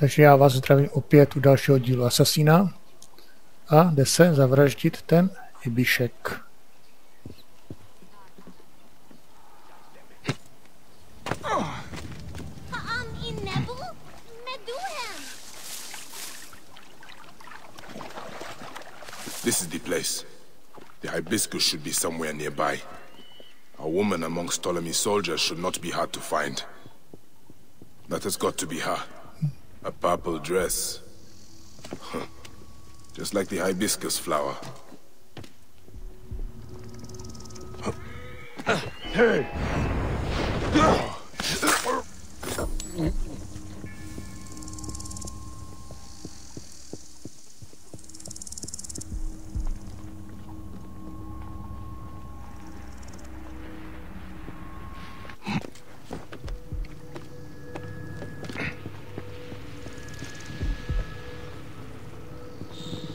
Takže já vás zdravím opět u dalšího dílu Asasína. A jde se zavraždit ten Ibišek. This is the place. The hibiscus should be somewhere nearby. A woman amongst Ptolemy's soldiers should not be hard to find. That has got to be her. A purple dress. Huh. Just like the hibiscus flower. Hey! Oh.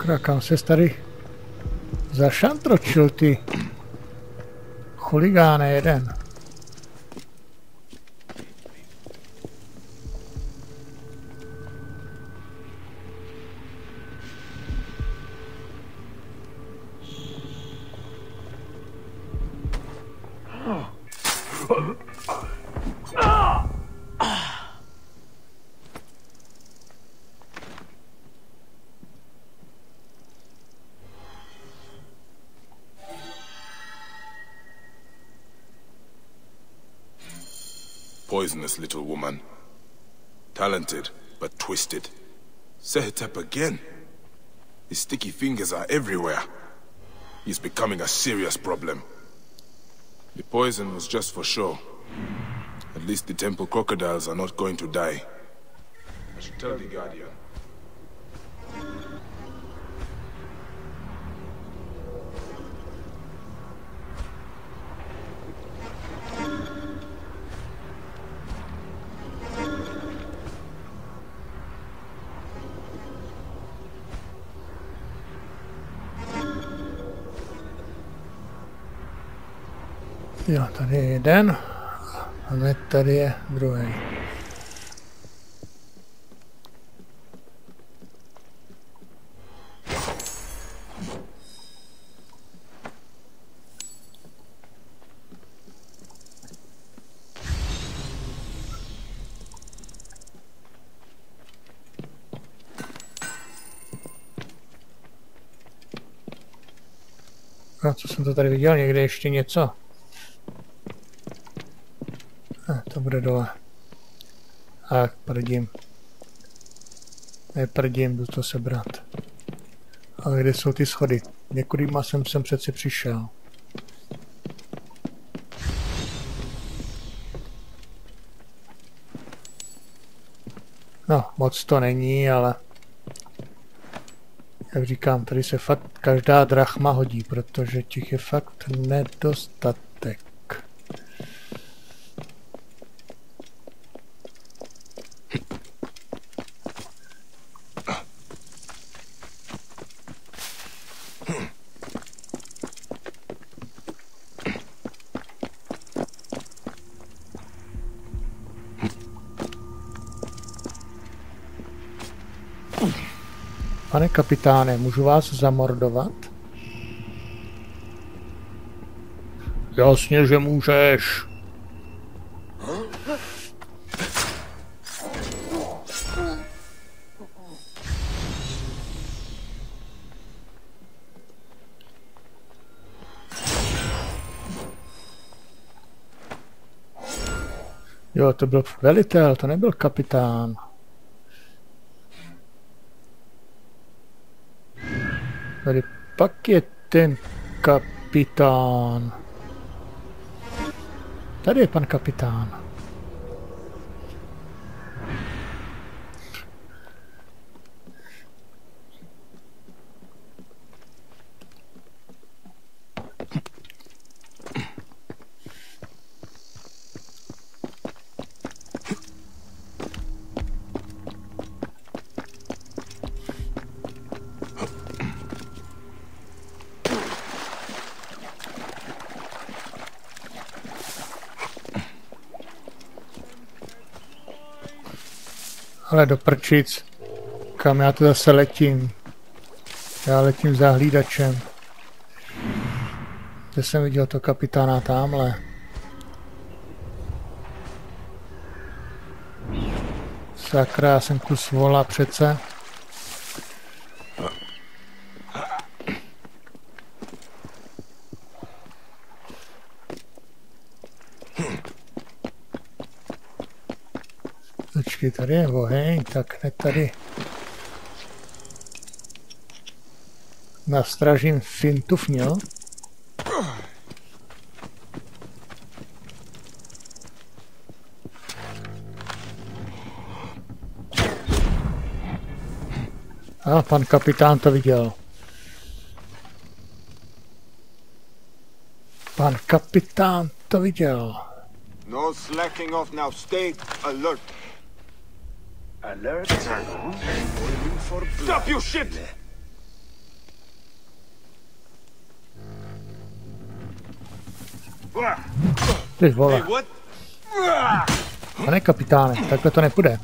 Krakám se tady zašantročil ty chuligáne jeden. Again. His sticky fingers are everywhere. He's becoming a serious problem. The poison was just for show. At least the temple crocodiles are not going to die. I should tell the Guardian. Jo, tady je jeden. A hned tady je druhý. Co jsem to tady viděl? Někde ještě něco. A to bude dole. A prdím. Neprdím, jdu to sebrat. Ale kde jsou ty schody? Někurýma jsem sem přeci přišel. No, moc to není, ale jak říkám, tady se fakt každá drachma hodí, protože těch je fakt nedostatek. Kapitáne, můžu vás zamordovat? Jasně, že můžeš. Jo, to byl velitel, to nebyl kapitán. Pak je ten kapitán. Tady je pan kapitán. Ale do prčic. Kam já to zase letím? Já letím za hlídačem. Kde jsem viděl to kapitána tamhle? Sakra, já jsem kus vola přece. Počkej, tady je oheň, tak hned tady nastražím fintufňo. A pan kapitán to viděl. Pan kapitán to viděl. No slacking off now. Stay alert. Alert, Dragon. Boiling for blood. Stop your shit! Ty vole. Hey, what? Pane kapitáne, takhle to nepůjde.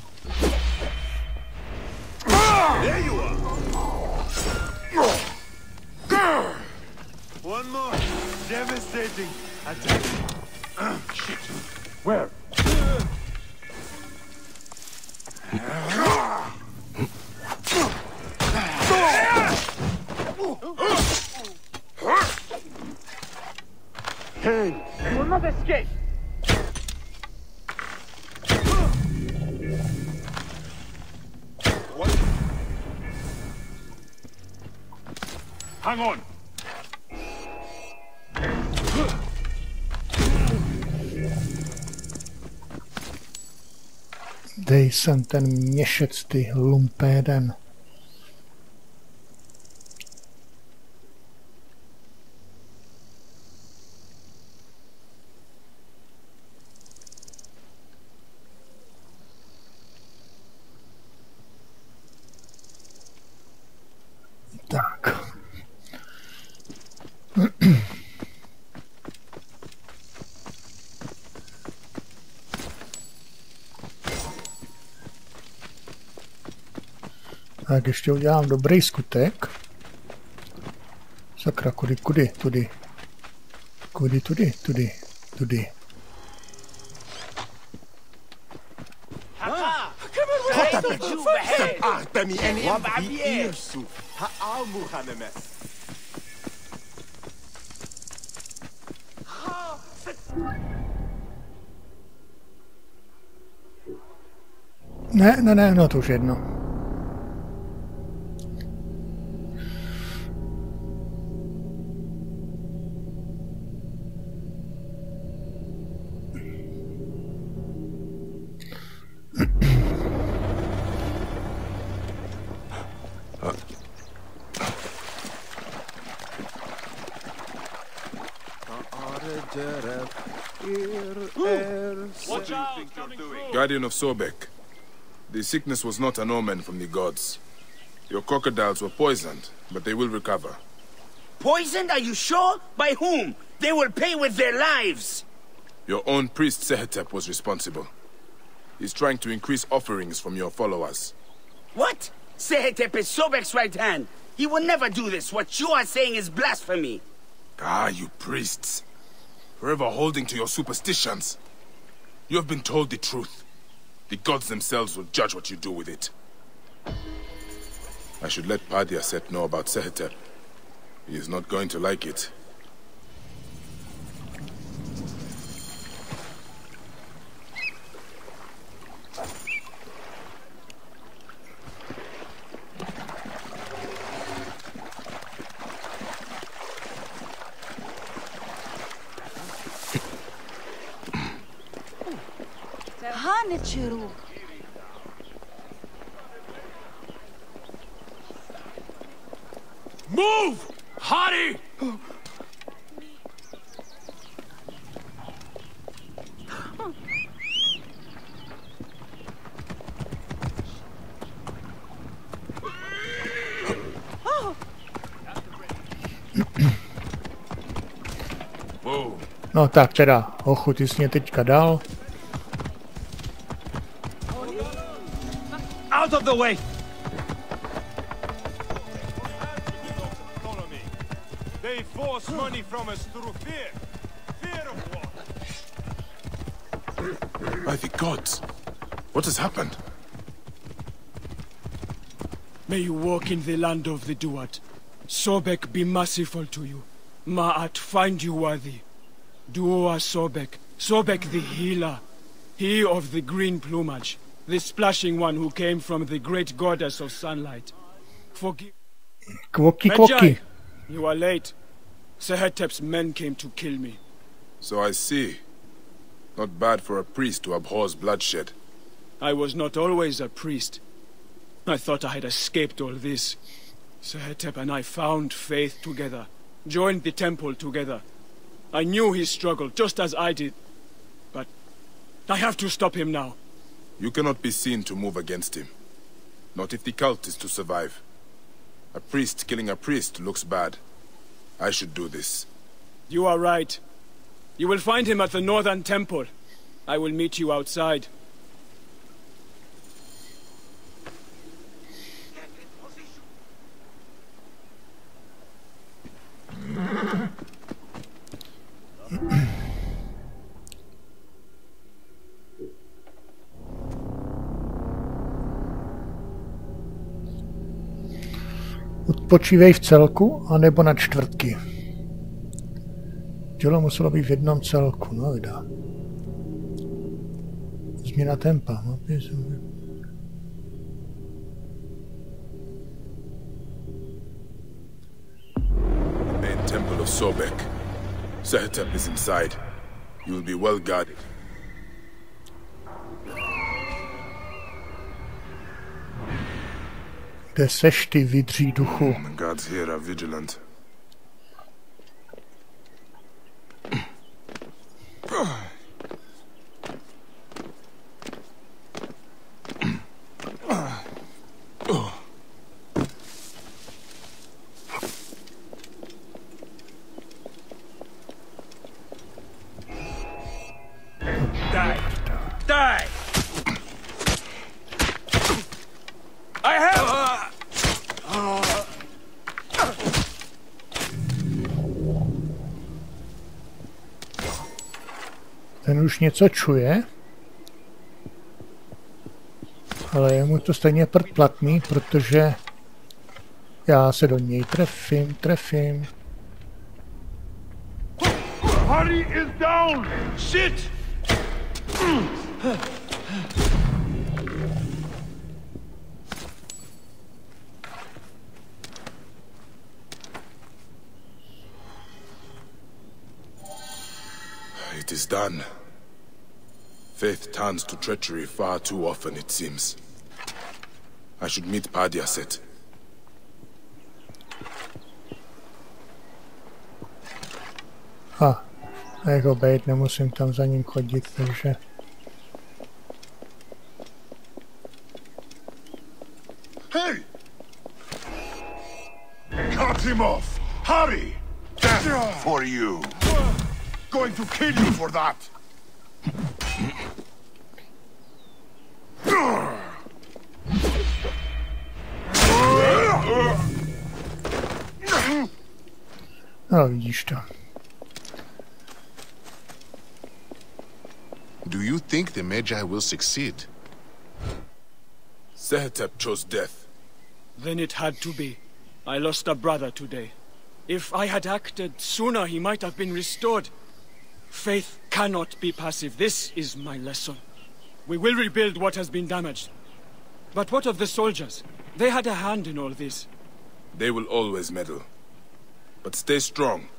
Dej sem ten měšec, ty lumpéden. Tak ještě udělám dobrý skutek. Sakra, kudy, kudy, tudy. Kudy, tudy, tudy, tudy. أعتمي أن وضعي إيرسو هأعمو خانمس Ne, ne, ne, no to už jedno. Of Sobek. The sickness was not an omen from the gods. Your crocodiles were poisoned, but they will recover. Poisoned, are you sure? By whom? They will pay with their lives! Your own priest Sehetep was responsible. He's trying to increase offerings from your followers. What? Sehetep is Sobek's right hand. He will never do this. What you are saying is blasphemy. Ah, you priests. Forever holding to your superstitions. You have been told the truth. The gods themselves will judge what you do with it. I should let Padiaset know about Sehetep. He is not going to like it. Hanichiru. Move! Hottie! Whoa. No tak teda, hochu, ty jsi mě teďka dal. Out of the way! They force money from us through fear. Fear of war. By the gods! What has happened? May you walk in the land of the Duat. Sobek be merciful to you. Ma'at find you worthy. Duoa Sobek. Sobek the healer. He of the green plumage. The splashing one who came from the great goddess of sunlight. Forgive... Kvoky, Medjay, kvoky. You are late. Sehetep's men came to kill me. So I see. Not bad for a priest who abhors bloodshed. I was not always a priest. I thought I had escaped all this. Sehetep and I found faith together, joined the temple together. I knew he struggled, just as I did. But I have to stop him now. You cannot be seen to move against him. Not if the cult is to survive. A priest killing a priest looks bad. I should do this. You are right. You will find him at the northern temple. I will meet you outside. Odpočívej v celku, anebo na čtvrtky. Dělo muselo být v jednom celku, no vydá. Změna tempa. no, Main temple of Sobek. Sehetep is inside. You will be well guarded. Kde seš ty vydří duchu? The něco čuje. Ale je mu to stejně prd platný, protože já se do něj trefím, trefím. Harry is down! Shit! It is done. Faith turns to treachery far too often, it seems. I should meet Padiaset. A, jako bejt, nemusím tam za ním chodit, takže... Hey! Cut him off! Hurry! Death for you! Going to kill you for that! No, vidíš to. Do you think the Medjay will succeed? Sehetep chose death. Then it had to be. I lost a brother today. If I had acted sooner, he might have been restored. Faith cannot be passive. This is my lesson. We will rebuild what has been damaged. But what of the soldiers? They had a hand in all this. They will always meddle. But stay strong.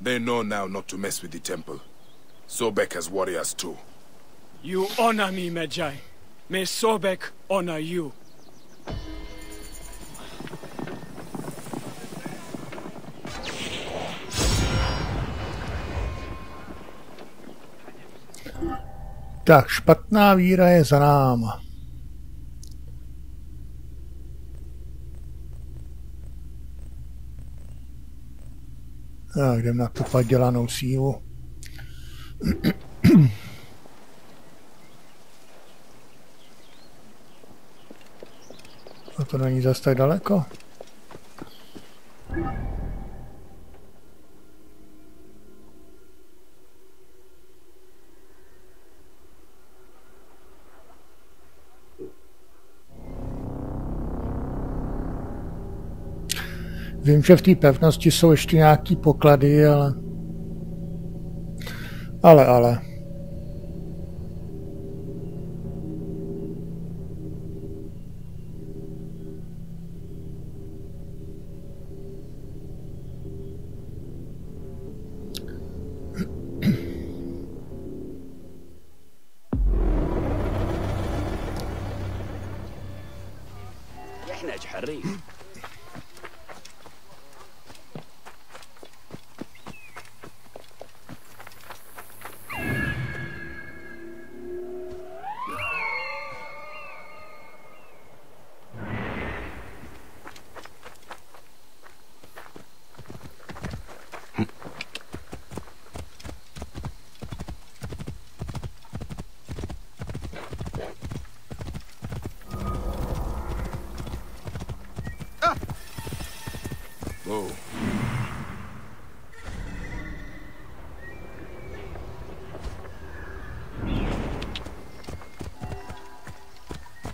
They know now not to mess with the temple. Sobek has warriors too. You honor me, Medjay. May Sobek honor you. Tak, špatná víra je za náma. Tak, jdem na tu padělanou sílu. to není zase tak daleko. Vím, že v té pevnosti jsou ještě nějaký poklady, ale... Ale, ale.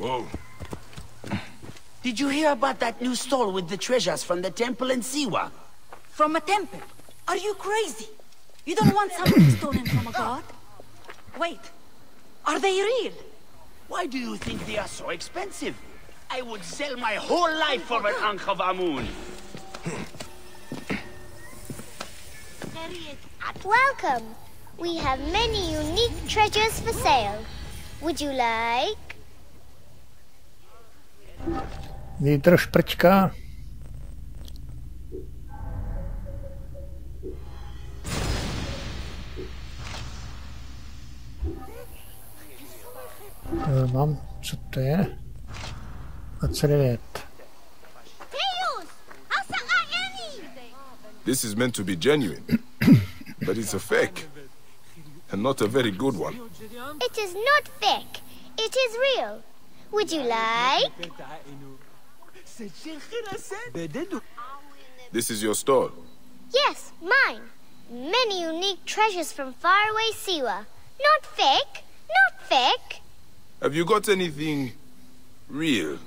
Whoa. Did you hear about that new stall with the treasures from the temple in Siwa? From a temple? Are you crazy? You don't want something stolen from a god? Wait, are they real? Why do you think they are so expensive? I would sell my whole life for an Ankh of Amun. Welcome. We have many unique treasures for sale. Would you like? Vydrž prčka. Eh, Mám, co to je? 29. This is meant to be genuine, but it's a fake. And not a very good one. It is not fake. It is real. Would you like? This is your store? Yes, mine. Many unique treasures from faraway Siwa. Not fake. Not fake. Have you got anything real?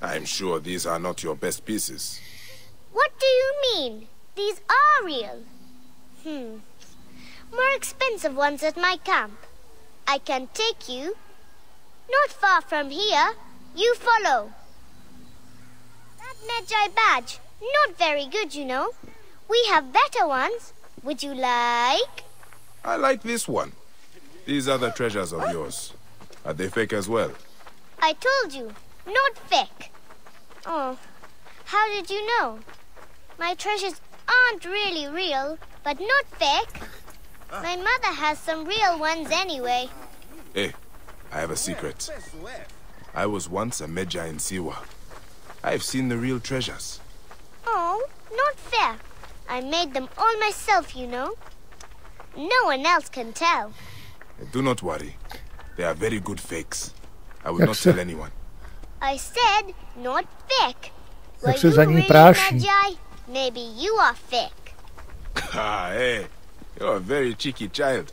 I'm sure these are not your best pieces. What do you mean? These are real. Hmm. More expensive ones at my camp. I can take you. Not far from here. You follow. Medjay badge. Not very good, you know. We have better ones. Would you like? I like this one. These are the treasures of yours. Are they fake as well? I told you. Not fake. Oh. How did you know? My treasures aren't really real, but not fake. My mother has some real ones anyway. Hey, I have a secret. I was once a Medjay in Siwa. I've seen the real treasures. Oh, not fair. I made them all myself, you know. No one else can tell. Do not worry. They are very good fakes. I will not tell anyone. I said not fake. Were Jak se you za ní really práší. Medjay? Maybe you are fake. Ah, hey. You're a very cheeky child.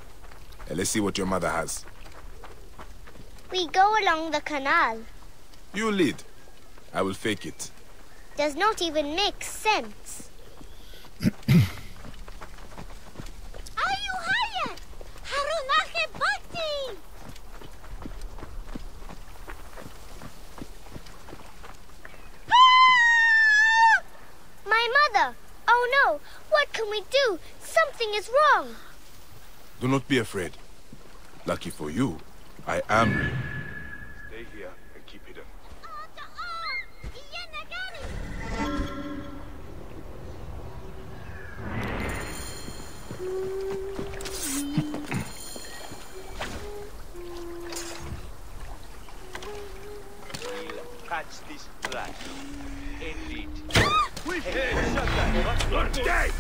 Let's see what your mother has. We go along the canal. You lead. I will fake it. Does not even make sense. are you hired? Harunache Bhakti! My mother! Oh no! What can we do? Something is wrong. Do not be afraid. Lucky for you, I am real. Stay here and keep hidden. Catch this flash. End it. Hey, shut that. You're dead.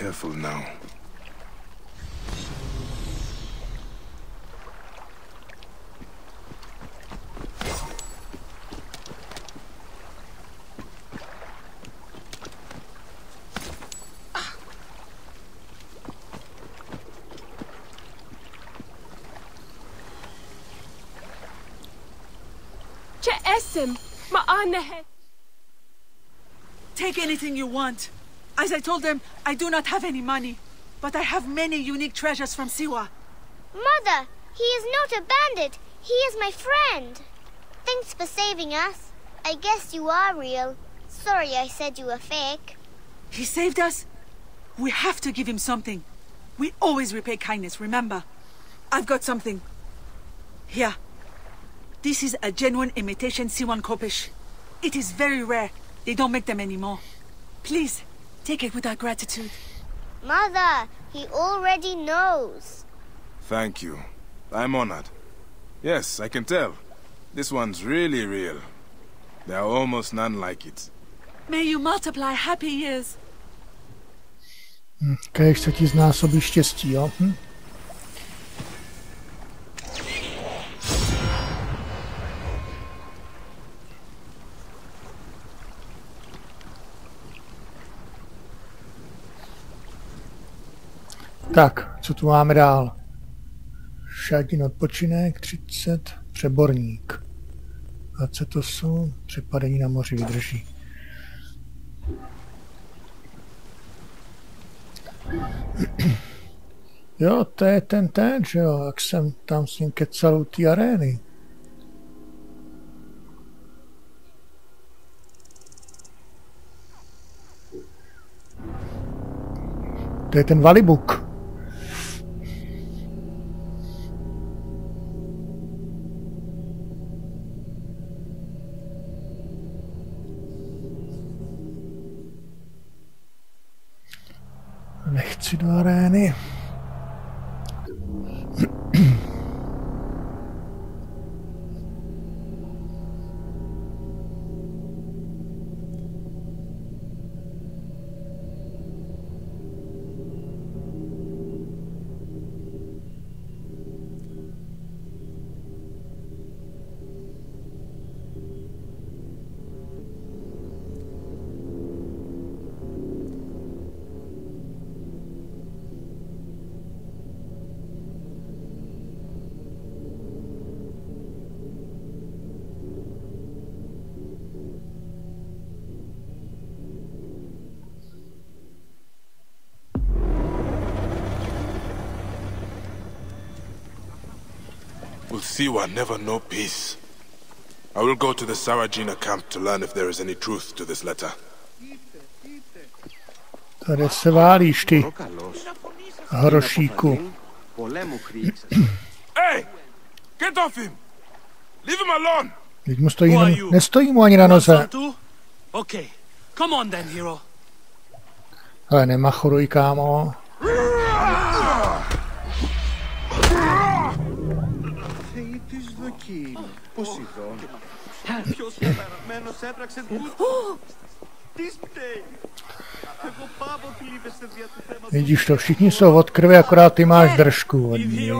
careful now. Take anything you want. As I told them, I do not have any money, but I have many unique treasures from Siwa. Mother, he is not a bandit. He is my friend. Thanks for saving us. I guess you are real. Sorry I said you were fake. He saved us? We have to give him something. We always repay kindness, remember? I've got something. Here. This is a genuine imitation Siwan Khopesh. It is very rare. They don't make them anymore. Please, take it with our gratitude. Mother, he already knows. Thank you. I'm honored. Yes, I can tell. This one's really real. There are almost none like it. May you multiply happy years. Hmm, Kéž se ti znásobí štěstí, jo? Hm? Tak, co tu máme dál? Šátin odpočinek, 30, přeborník. 28, přepadení na moři vydrží. Jo, to je ten ten, že jo, jak jsem tam s ním kecal u té arény. To je ten Valibuk. Nechci do arény. Siwa never know peace? I will go to the Sarajina camp to learn if there is any truth to this letter. Tady se válíš ty, hrošíku. Hey! Get off him! Leave him alone! Teď mu stojí, na, nestojí mu ani na noze. Okay, come on then, hero. Ale nemachoruj, kámo. όχι Ποσειδών. Ποιος καταραμένος έπραξε τούτο. Τι φταίει. Vidíš to, všichni jsou od krve, akorát ty máš držku od ní.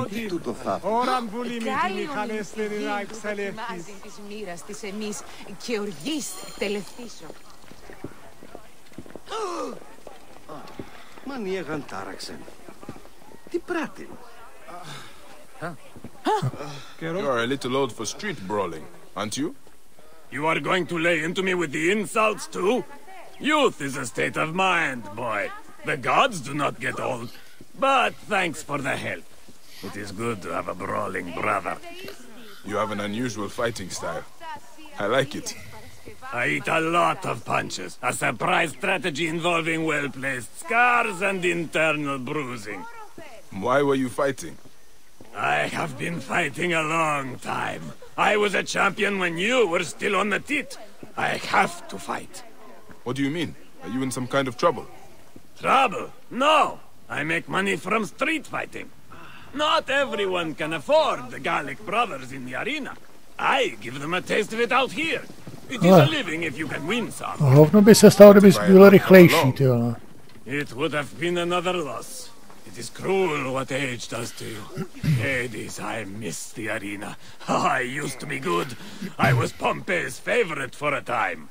Μανία γαντάραξε. Τι πράτη. You are a little old for street brawling, aren't you? You are going to lay into me with the insults too? Youth is a state of mind, boy. The gods do not get old. But thanks for the help. It is good to have a brawling brother. You have an unusual fighting style. I like it. I eat a lot of punches. A surprise strategy involving well-placed scars and internal bruising. Why were you fighting? I have been fighting a long time. I was a champion when you were still on the tit. I have to fight. What do you mean? Are you in some kind of trouble? Trouble? No! I make money from street fighting. Not everyone can afford the Gallic brothers in the arena. I give them a taste of it out here. It is a living if you can win some. Hovno by se stalo, kdybys byl rychlejší, ty vole. It would have been another loss. It is cruel what age does to you. Hades, I miss the arena. I used to be good. I was Pompey's favorite for a time.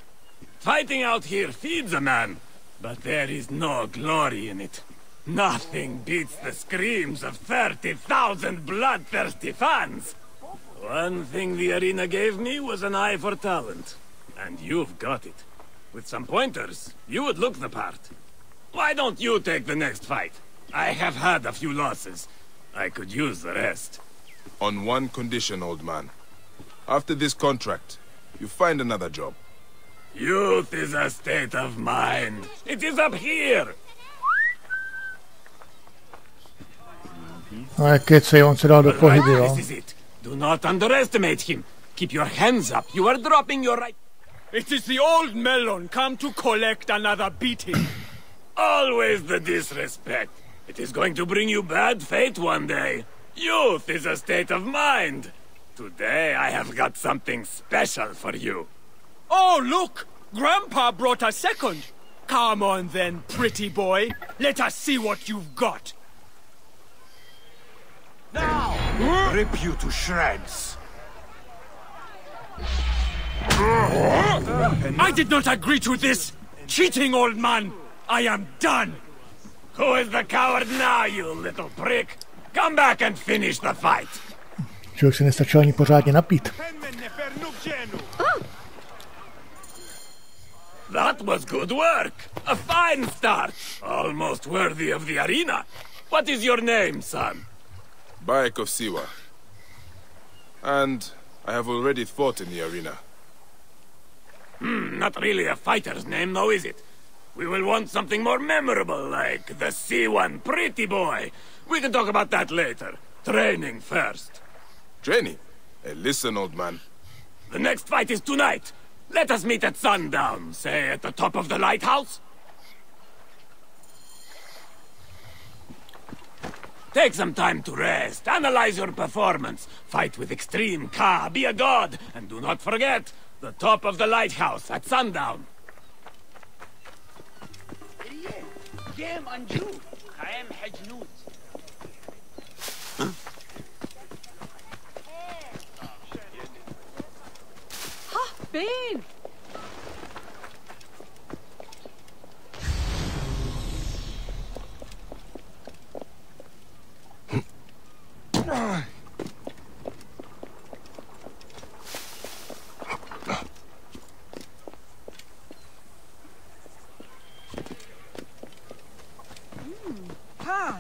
Fighting out here feeds a man, but there is no glory in it. Nothing beats the screams of 30,000 bloodthirsty fans. One thing the arena gave me was an eye for talent. And you've got it. With some pointers, you would look the part. Why don't you take the next fight? I have had a few losses. I could use the rest. On one condition, old man. After this contract, you find another job. Youth is a state of mind. It is up here. No jak kecej, on se dal do pohybu, jo. This is it. Do not underestimate him. Keep your hands up. You are dropping your right... It is the old melon come to collect another beating. Always the disrespect. It is going to bring you bad fate one day. Youth is a state of mind. Today I have got something special for you. Oh, look! Grandpa brought a second. Come on then, pretty boy. Let us see what you've got. Now! Rip you to shreds! I did not agree to this! Cheating, old man! I am done! Who is the coward now, you little prick? Come back and finish the fight! Člověk se nestačil ani pořádně napít. That was good work! A fine start! Almost worthy of the arena. What is your name, son? Bayek of Siwa. And I have already fought in the arena. Hmm, not really a fighter's name, though, is it? We will want something more memorable, like the Siwan Pretty Boy. We can talk about that later. Training first. Training? Hey, listen, old man. The next fight is tonight. Let us meet at sundown, say at the top of the lighthouse. Take some time to rest, analyze your performance, fight with extreme Ka, be a god, and do not forget, the top of the lighthouse at sundown. game on you. I am Hajnoot. Huh? Ha, Bane! Ah!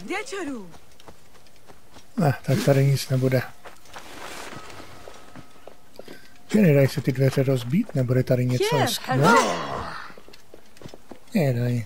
Děčaru. Ne, tak tady nic nebude. Že nedají se ty dveře rozbít? Nebude tady něco Here, hello. Nedají.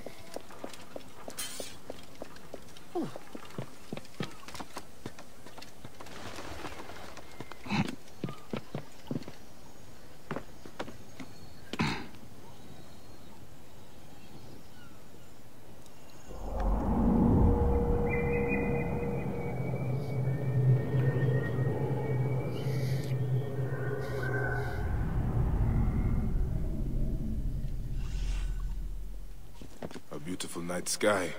Sky.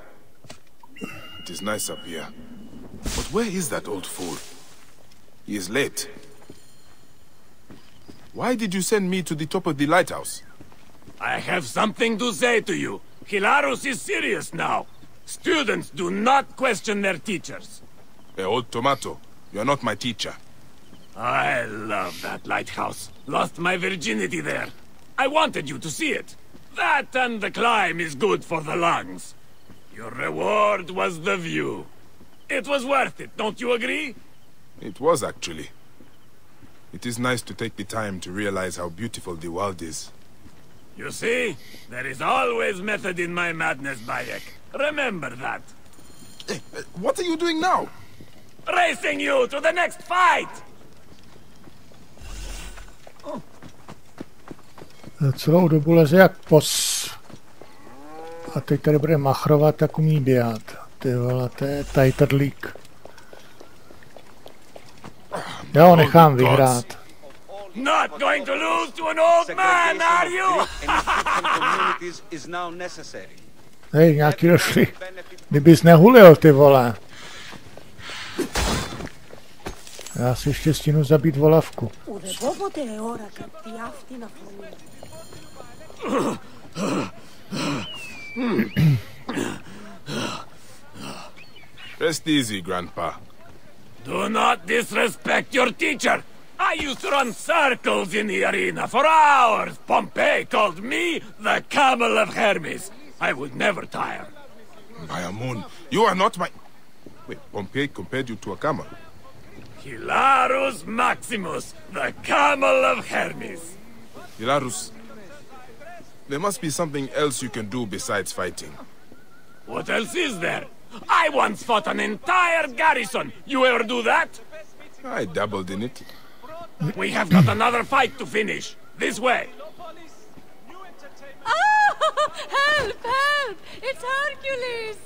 It is nice up here. But where is that old fool? He is late. Why did you send me to the top of the lighthouse? I have something to say to you. Hilarus is serious now. Students do not question their teachers. Hey, old tomato, you are not my teacher. I love that lighthouse. Lost my virginity there. I wanted you to see it. That and the climb is good for the lungs. Your reward was the view. It was worth it, don't you agree? It was actually. It is nice to take the time to realize how beautiful the world is. You see? There is always method in my madness, Bayek. Remember that. Hey, uh, what are you doing now? Racing you to the next fight! Celou dobu leze jak pos. A teď tady bude machrovat, jak umí běhat. Ty vole, to je tajtrlík. Já ho nechám vyhrát. Not going to lose to an old man, are you? and communities is now necessary. Hej, nějaký došli. Kdybys nehulil, ty vole. Já si ještě stínu zabít volavku. Hmm. Rest easy, Grandpa. Do not disrespect your teacher! I used to run circles in the arena for hours! Pompey called me the Camel of Hermes. I would never tire. By Amun, you are not my... Wait, Pompey compared you to a camel. Hilarus Maximus, the Camel of Hermes. Hilarus, there must be something else you can do besides fighting. What else is there? I once fought an entire garrison. You ever do that? I dabbled in it. We have got another fight to finish. This way. Oh, help, help! It's Hercules!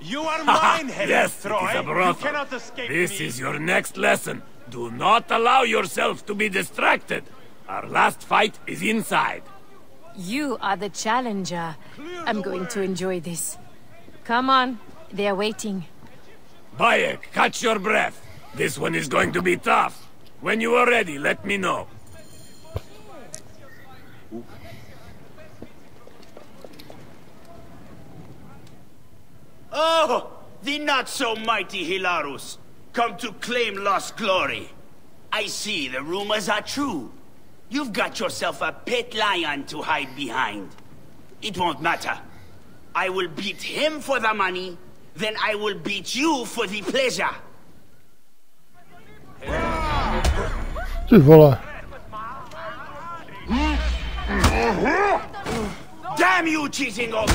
You are mine, Helen yes, Troy. it is a You cannot escape This me. is your next lesson. Do not allow yourself to be distracted. Our last fight is inside. You are the challenger. I'm going to enjoy this. Come on, they're waiting. Bayek, catch your breath. This one is going to be tough. When you are ready, let me know. Oh, the not-so-mighty Hilarus, come to claim lost glory. I see the rumors are true. You've got yourself a pet lion to hide behind. It won't matter. I will beat him for the money, then I will beat you for the pleasure. Ty vole. Damn you, cheating old...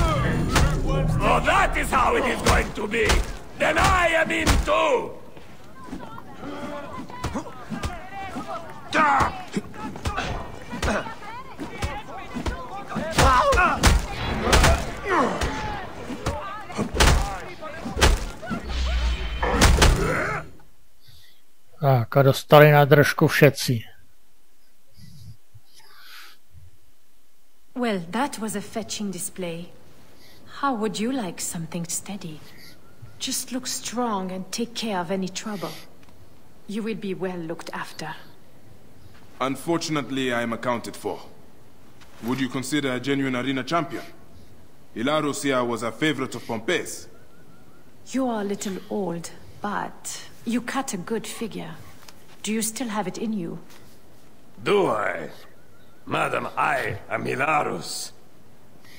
Oh, that is how it is going to be. Then I am in too. Tak a dostali na držku všetci. Well, that was a fetching display. How would you like something steady? Just look strong and take care of any trouble. You will be well looked after. Unfortunately, I am accounted for. Would you consider a genuine arena champion? Hilarus here was a favorite of Pompey's. You are a little old, but you cut a good figure. Do you still have it in you? Do I? Madam, I am Hilarus.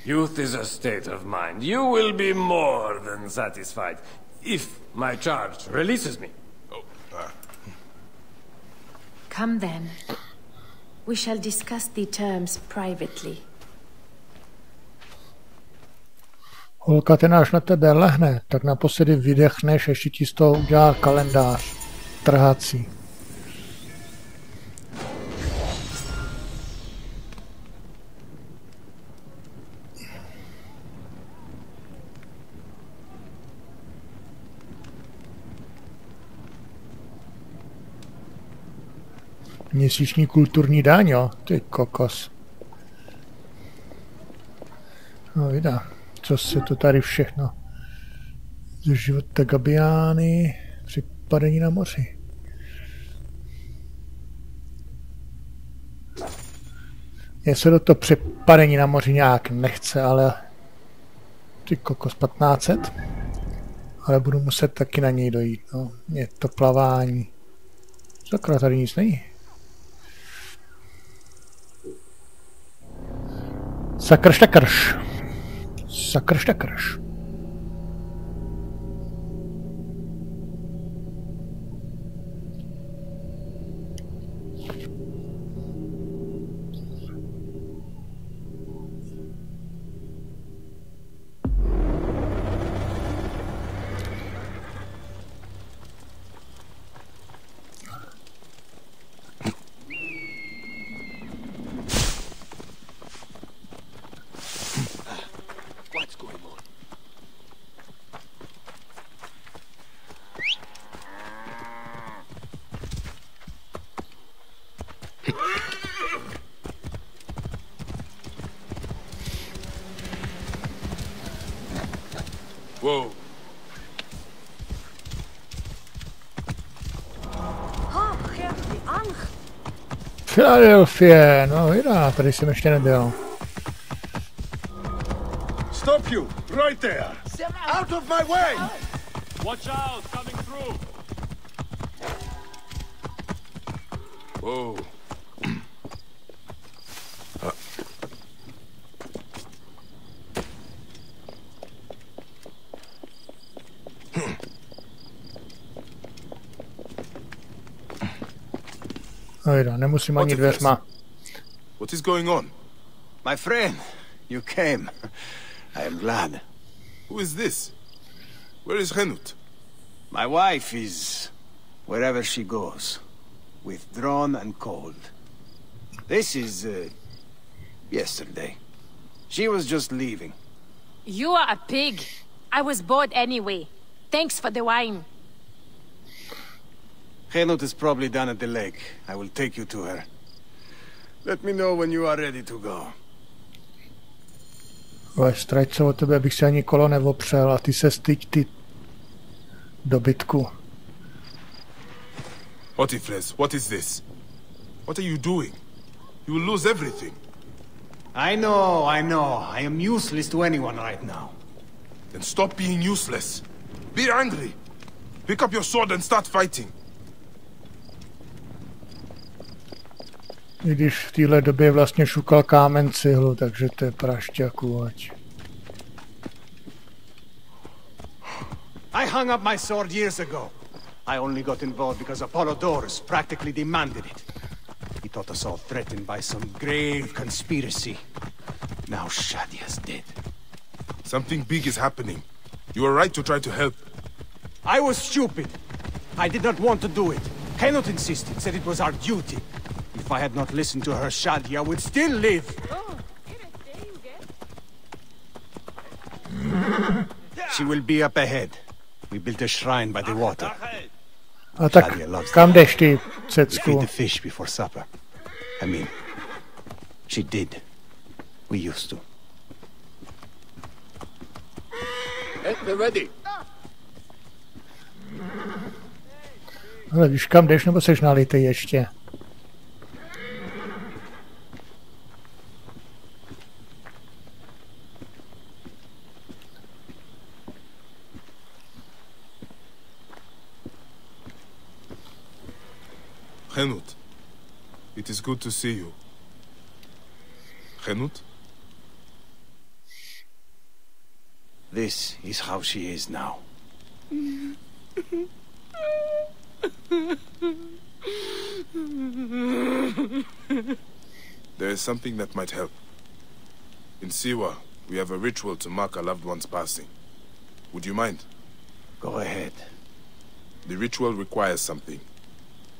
Youth is a state of mind. You will be more than satisfied if my charge releases me. Oh. Come then. We shall discuss the terms privately. Holka, ten až na tebe lehne, tak naposledy vydechneš, ještě ti z toho udělá kalendář trhací. Měsíční kulturní daň, jo? Ty kokos. No vidá, co se to tady všechno. Ze života Gabiány, připadení na moři. Mně se do toho připadení na moři nějak nechce, ale ty kokos 1500. Ale budu muset taky na něj dojít, no. Je to plavání. Sakra, tady nic není. Sakırışta karış. Sakırışta karış. Philadelphia, no hurá, tady jsem ještě nebyl. Stop you! Right there! Out of my way! Watch out, No hurá, nemusím ani dveřma. What is going on? My friend, you came. I am glad. Who is this? Where is Henut? My wife is wherever she goes, withdrawn and cold. This is uh, yesterday. She was just leaving. You are a pig. I was bored anyway. Thanks for the wine. Henut is probably down at the lake. I will take you to her. Let me know when you are ready to go. Ale strajce o tebe bych se ani kolo nevopřel a ty se styď ty dobytku. Hotephres, what is this? What are you doing? You will lose everything. I know, I know. I am useless to anyone right now. Then stop being useless. Be angry. Pick up your sword and start fighting. I když v téhle době vlastně šukal kámen cihlu, takže to je prašťakůvač. I hung up my sword years ago. I only got involved because Apollodorus practically demanded it. He thought us all threatened by some grave conspiracy. Now Shadia's dead. Something big is happening. You are right to try to help. I was stupid. I did not want to do it. Henut insisted, said it was our duty. If I had not listened to her, Shadia would still live. She will be up ahead. We built a shrine by the water. A tak kam jdeš ty, We feed cecku? the fish before supper. I mean, she did. We used to. Eh, Get ready! Ale víš kam jdeš, nebo seš nalitej ještě? Henut, it is good to see you. Henut? This is how she is now. There is something that might help. In Siwa, we have a ritual to mark a loved one's passing. Would you mind? Go ahead. The ritual requires something.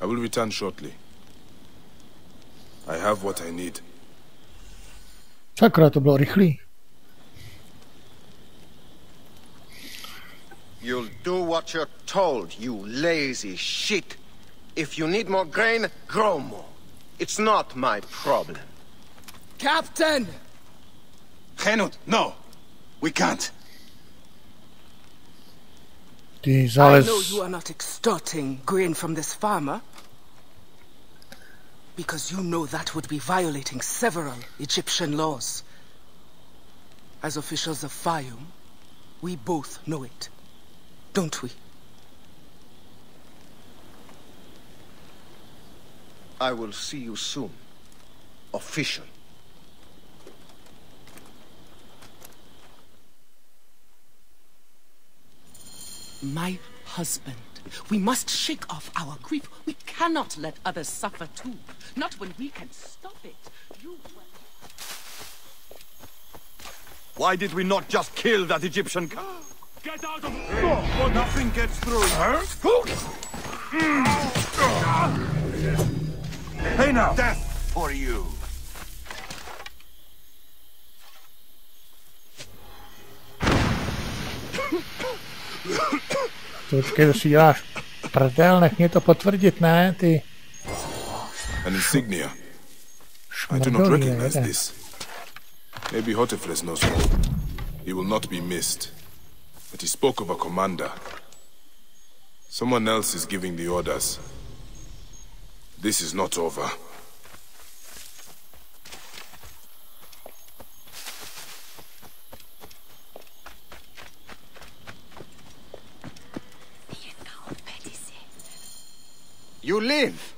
I will return shortly. I have what I need. Sakra, to bylo rychlý. You'll do what you're told, you lazy shit. If you need more grain, grow more. It's not my problem. Captain! Henut, no! We can't. Ty I zales... know you are not extorting grain from this farmer. Because you know that would be violating several Egyptian laws. As officials of Fayum, we both know it. Don't we? I will see you soon. Official. My husband. We must shake off our grief. We cannot let others suffer too. Not when we can stop it. You... Why did we not just kill that Egyptian guy? Get out of here! Oh, nothing gets through. Mm. Hey now! Death for you! Počkej, to si děláš prdel, nech mě to potvrdit, ne, ty. An insignia. I do not recognize this. Maybe Hotifles knows more. He will not be missed. But he spoke of a commander. Someone else is giving the orders. This is not over. You live!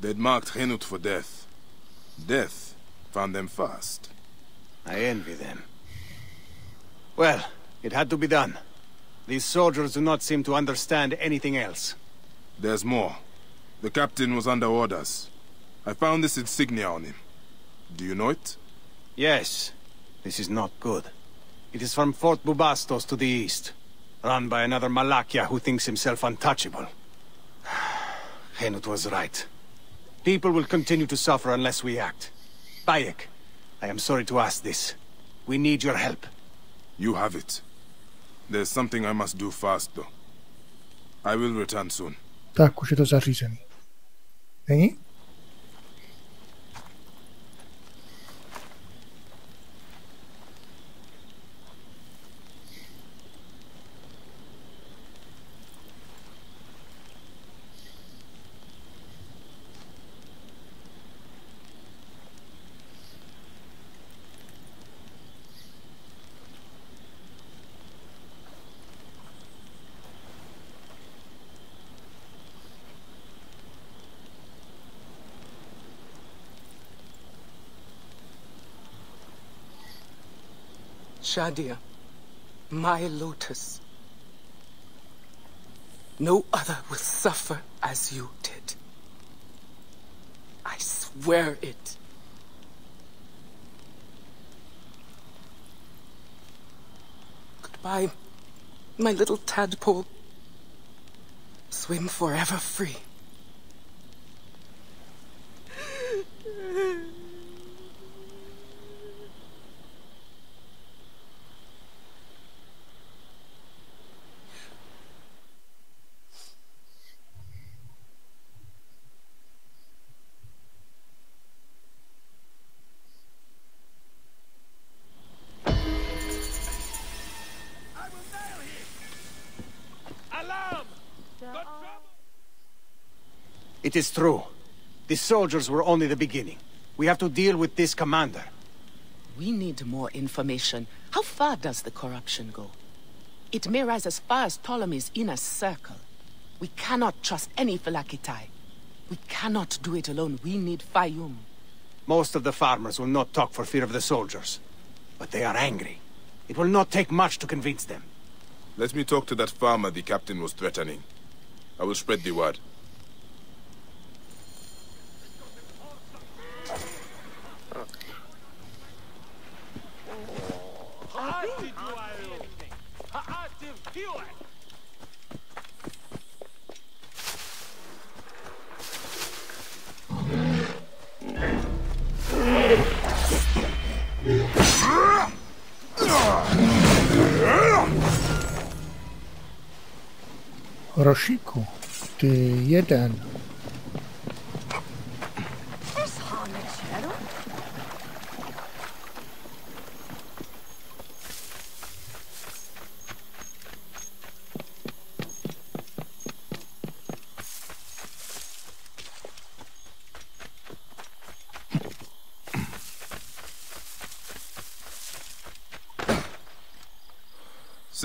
They'd marked Henut for death. Death found them fast. I envy them. Well, it had to be done. These soldiers do not seem to understand anything else. There's more. The captain was under orders. I found this insignia on him. Do you know it? Yes. This is not good. It is from Fort Bubastos to the east. Run by another Malakia who thinks himself untouchable. Henut was right. People will continue to suffer unless we act. Bayek, I am sorry to ask this. We need your help. You have it. There's something I must do fast, though. I will return soon. Tak, už je to zařízený. Není? Shadia, my lotus. No other will suffer as you did. I swear it. Goodbye, my little tadpole. Swim forever free. It is true. The soldiers were only the beginning. We have to deal with this commander. We need more information. How far does the corruption go? It may rise as far as Ptolemy's inner circle. We cannot trust any Phylakitai. We cannot do it alone. We need Fayum. Most of the farmers will not talk for fear of the soldiers. But they are angry. It will not take much to convince them. Let me talk to that farmer the captain was threatening. I will spread the word. Rošiku, ty jeden.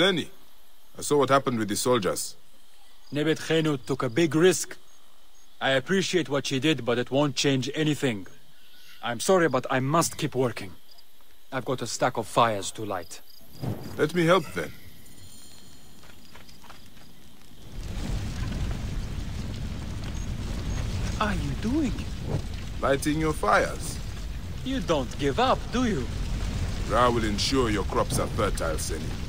Seni, I saw what happened with the soldiers. Nebet Khenu took a big risk. I appreciate what she did, but it won't change anything. I'm sorry, but I must keep working. I've got a stack of fires to light. Let me help then. What are you doing? Lighting your fires. You don't give up, do you? Ra will ensure your crops are fertile, Seni.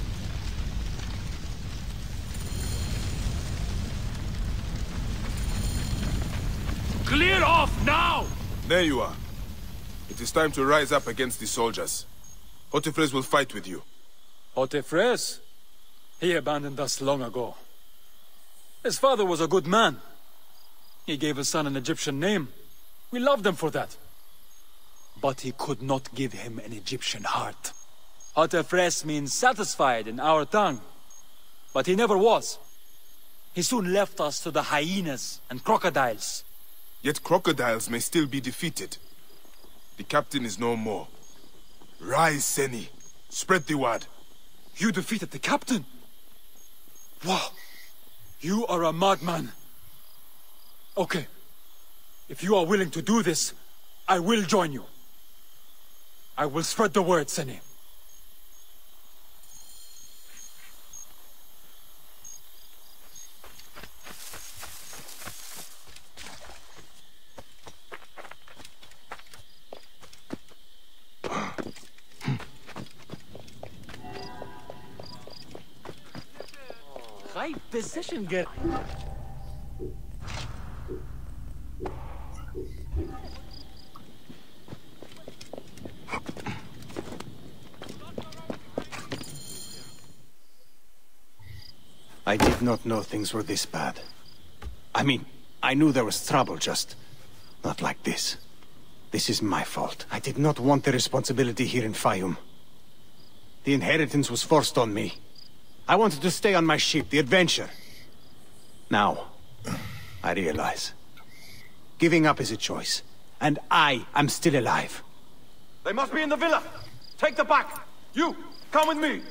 Clear off now! There you are. It is time to rise up against the soldiers. Hotephres will fight with you. Hotephres? He abandoned us long ago. His father was a good man. He gave his son an Egyptian name. We loved him for that. But he could not give him an Egyptian heart. Hotephres means satisfied in our tongue. but he never was. He soon left us to the hyenas and crocodiles. Yet crocodiles may still be defeated. The captain is no more. Rise, Seni. Spread the word. You defeated the captain? Wow. You are a madman. Okay. If you are willing to do this, I will join you. I will spread the word, Seni. Right get. I did not know things were this bad. I mean, I knew there was trouble, just not like this. This is my fault. I did not want the responsibility here in Fayum. The inheritance was forced on me. I wanted to stay on my ship, the adventure. Now, I realize. Giving up is a choice. And I am still alive. They must be in the villa. Take the back. You, come with me.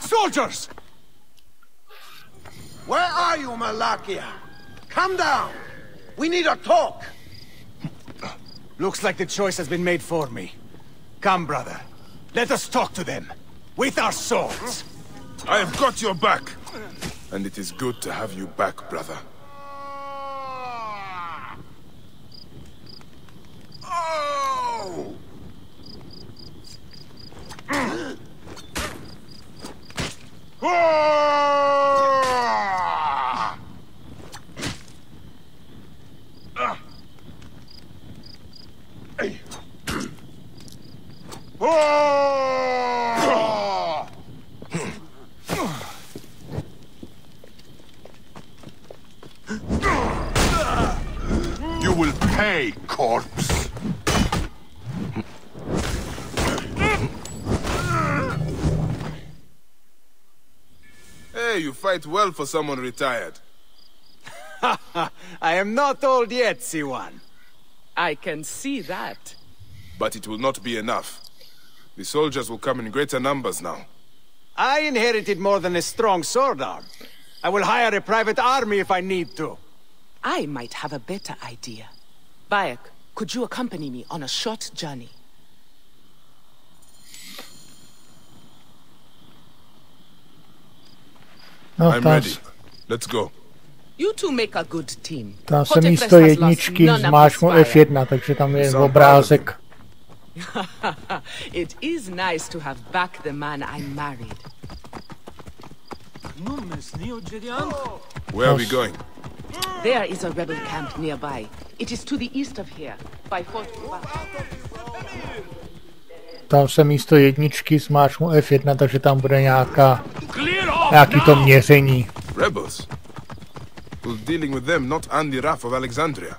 Soldiers! Where are you, Malakia? Come down. We need a talk. Looks like the choice has been made for me. Come, brother. Let us talk to them. With our swords. I have got your back. And it is good to have you back, brother. Oh! Ah! Ah! Ah! You will pay, corpse. Hey, you fight well for someone retired. I am not old yet, Siwan. I can see that. But it will not be enough. The soldiers will come in greater numbers now. I inherited more than a strong sword arm. I will hire a private army if I need to. I might have a better idea. Bayek, could you accompany me on a short journey? No, I'm ready. Let's go. You two make a good team. tam se Hotepes místo jedničky none of zmáš mu. F1, takže tam je obrázek. it is nice to have back the man I married. Where are we going? There is a rebel camp nearby. It is to the east of here, by Fort Tam se místo jedničky zmáš mu F1, takže tam bude nějaká, nějaký to měření. Rebels? We're dealing with them, not Andy Raff of Alexandria.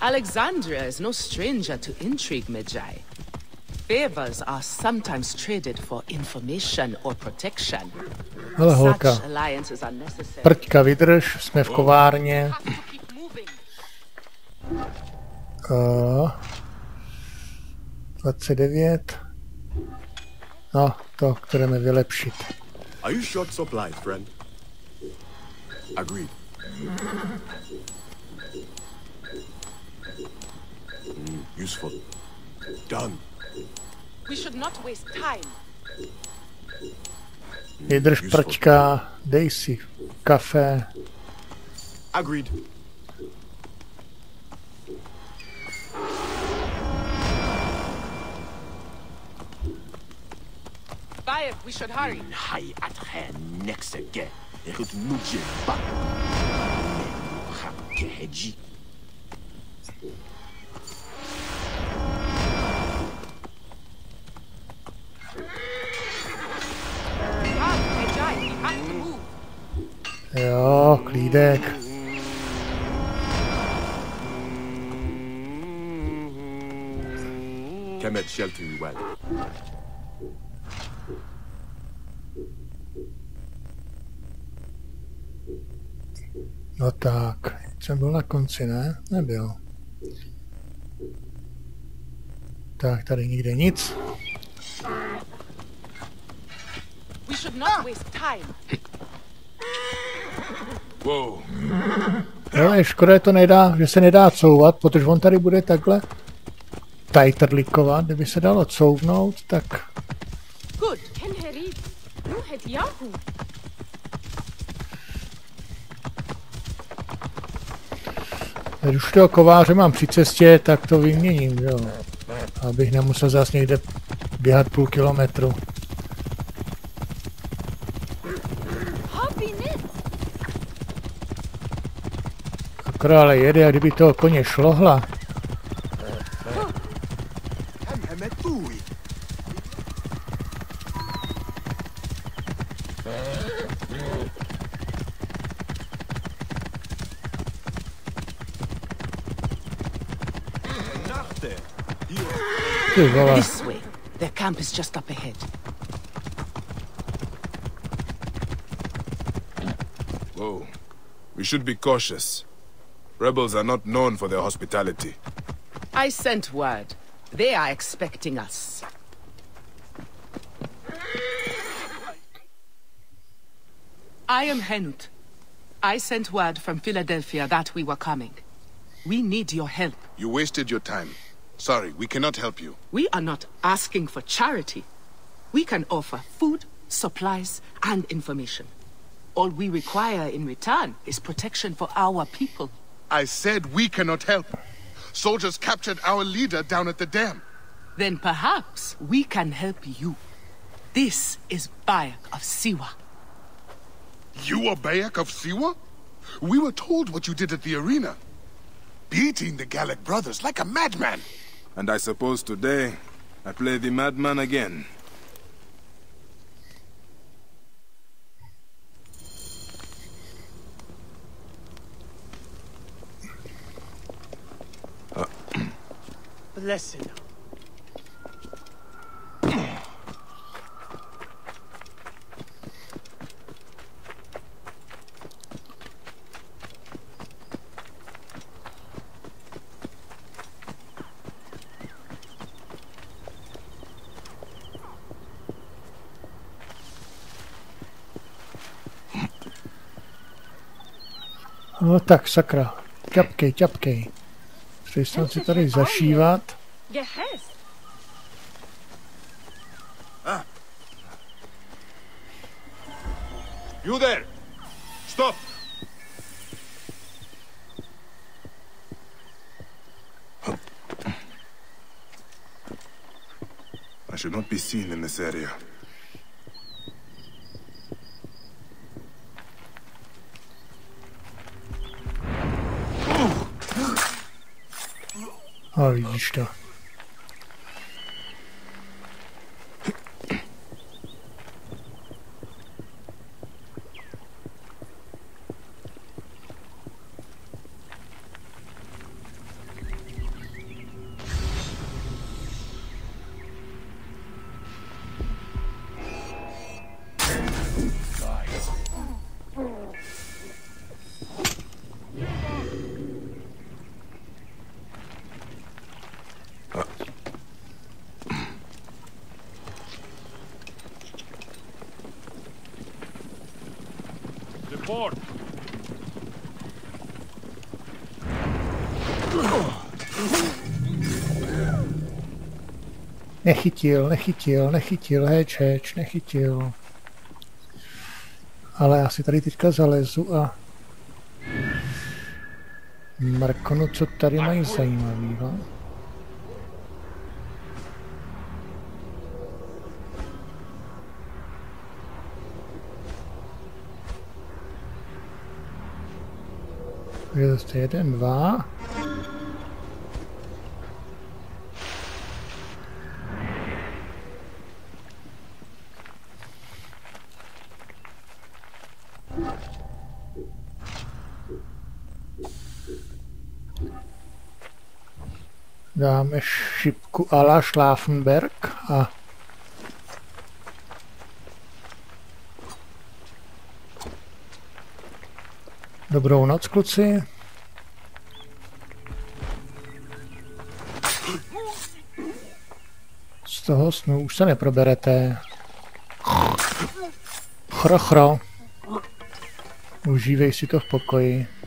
Alexandria is no stranger to intrigue, Medjay. Favors are sometimes traded for information or protection. Hele holka, prťka vydrž, jsme v kovárně. Uh, 29. No, to chceme vylepšit. Are you short supplies, friend? Agreed. Mm, useful. Done. We should not waste time. Vydrž prťka, dej si kafe. Agreed. Bayek, we should hurry. Hai at hen next again. Erut nuje ba. Jo, klídek. Kemet shelter well. No tak, jsem byl na konci, ne? Nebyl. Tak, tady nikde nic. We should not waste time. Je škoda, že to nedá, že se nedá couvat, protože on tady bude takhle tajtrlikovat. Kdyby se dalo couvnout, tak když už toho kováře mám při cestě, tak to vyměním, jo. Abych nemusel zase někde běhat půl kilometru. Akorát ale jede, a kdyby toho koně šlohla. Ty vole. This way. Their camp is just up ahead. Whoa. We should be cautious. Rebels are not known for their hospitality. I sent word. They are expecting us. I am Henut. I sent word from Philadelphia that we were coming. We need your help. You wasted your time. Sorry, we cannot help you. We are not asking for charity. We can offer food, supplies, and information. All we require in return is protection for our people. I said we cannot help. Soldiers captured our leader down at the dam. Then perhaps we can help you. This is Bayek of Siwa. You are Bayek of Siwa? We were told what you did at the arena. Beating the Gallic brothers like a madman. And I suppose today, I play the madman again. Blessed. No tak, sakra. Ťapkej, ťapkej. Přestan si tady zašívat. You there! Stop! I should not be seen in this area. A vidíš to. Nechytil, nechytil, nechytil, heč, heč, nechytil. Ale já si tady teďka zalezu a... Mrknu, co tady mají zajímavého. Je zase jeden, dva. Dáme šipku ala Schlafenberg a Dobrou noc, kluci. Z toho snu už se neproberete. Chro, chro. Užívej si to v pokoji.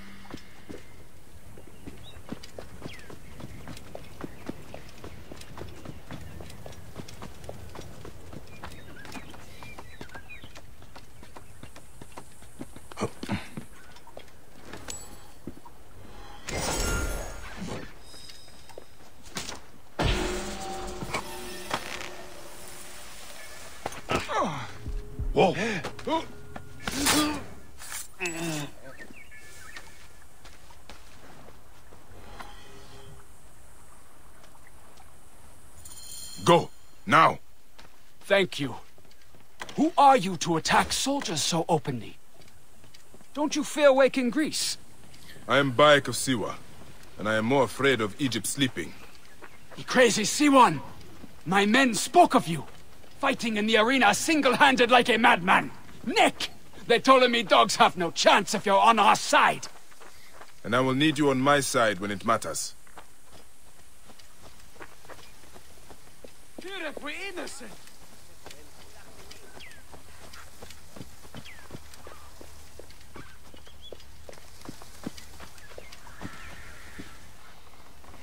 Whoa! Go, now. Thank you. Who are you to attack soldiers so openly? Don't you fear waking Greece? I am Bayek of Siwa, and I am more afraid of Egypt sleeping. You crazy Siwan! My men spoke of you, fighting in the arena single-handed like a madman. Nick! They told me dogs have no chance if you're on our side. And I will need you on my side when it matters. Here if we're innocent.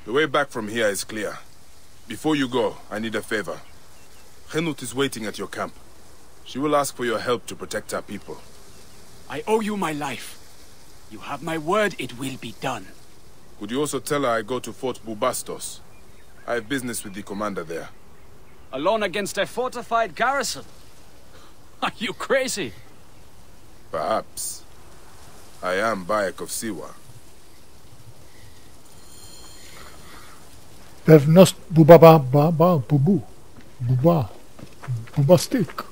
The way back from here is clear. Before you go, I need a favor. Henut is waiting at your camp. She will ask for your help to protect our people. I owe you my life. You have my word it will be done. Could you also tell her I go to Fort Bubastos? I have business with the commander there. Alone against a fortified garrison? Are you crazy? Perhaps. I am Bayek of Siwa. Pevnost bubaba baba bubu. Buba. Mastica.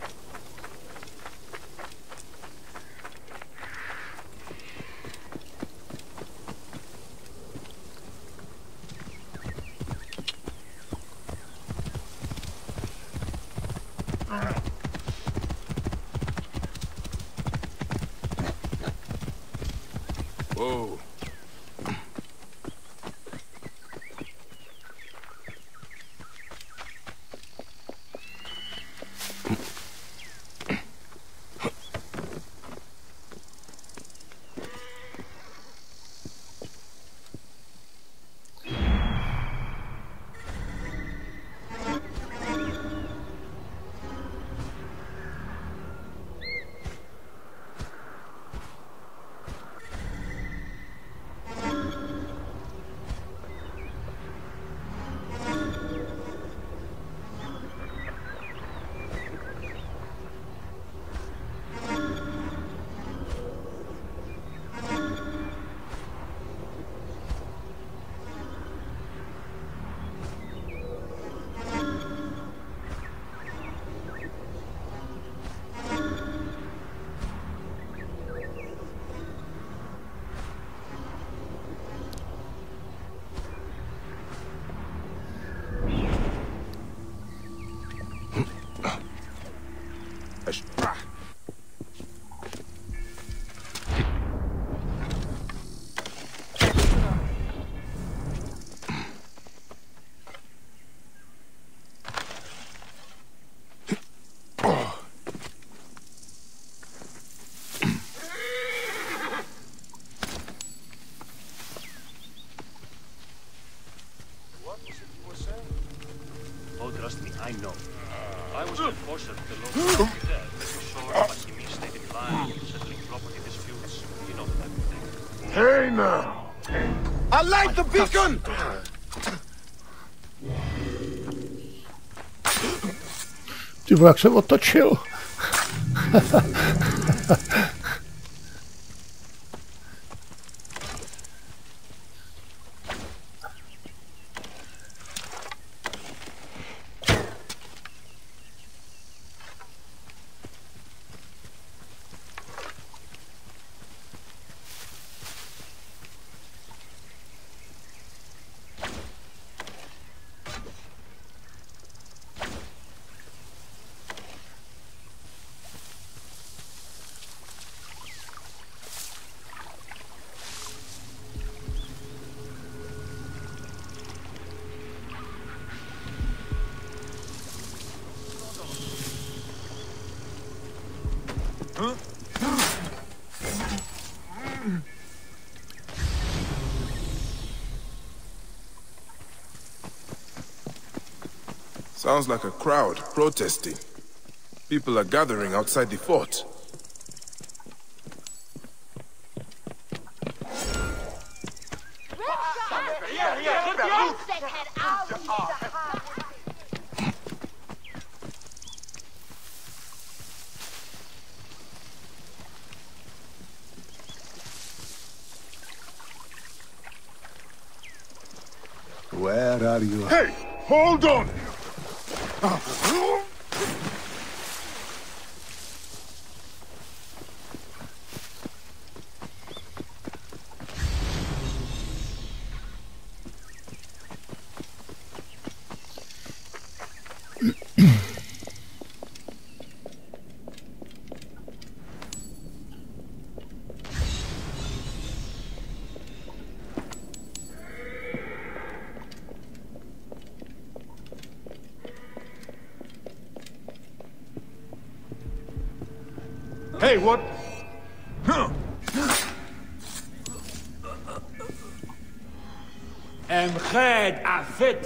I know. I was an enforcer at the local county there, making sure Makimi stayed in line, hmm. settling property disputes, you know that thing. Hey now! I light the beacon! Ty vole, jak se otočil. Sounds like a crowd protesting. People are gathering outside the fort. Where are you? Hey, hold on! Hey,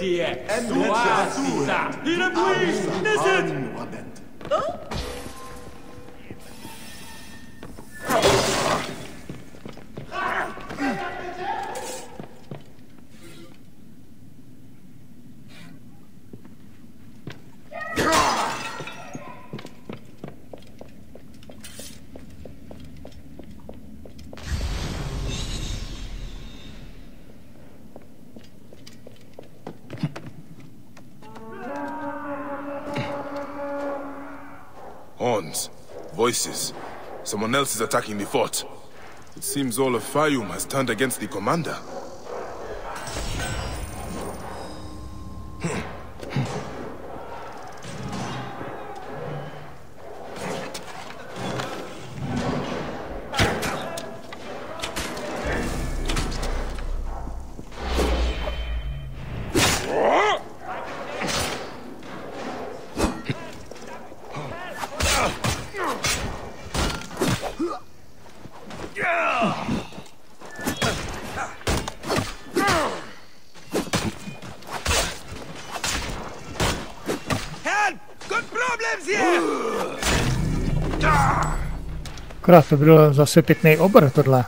DX. Suástica. Irapuí, Neset, Voices. Someone else is attacking the fort. It seems all of Fayum has turned against the commander. Akorát to byl zase pěkný obr tohle.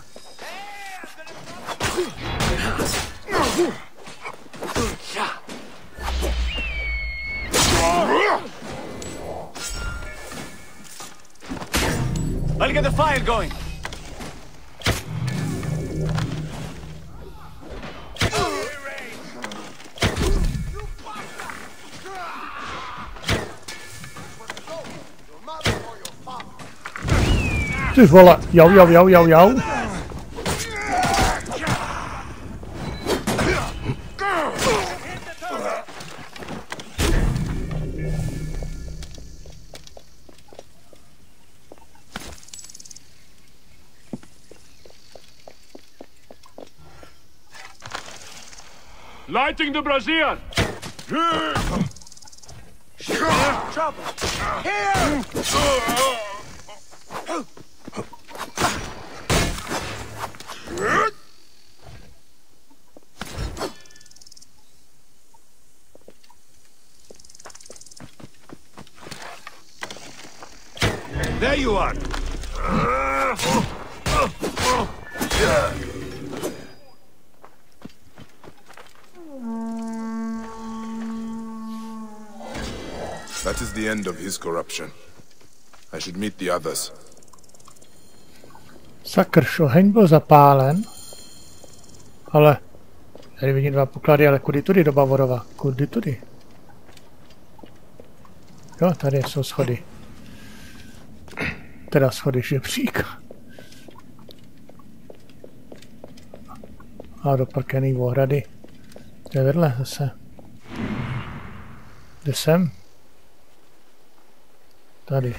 Ty vole, jau, jau, jau, jau, jau. Lighting the brazier. Trouble! Here! You are. That is the end of his corruption. I should meet the others. Sakr, oheň byl zapálen. Ale tady vidím dva poklady, ale kudy tudy do Bavorova? Kudy tudy? Jo, tady jsou schody. Teda schody žebříka. A do prkený ohrady. To je vedle zase. Kde jsem? Tady.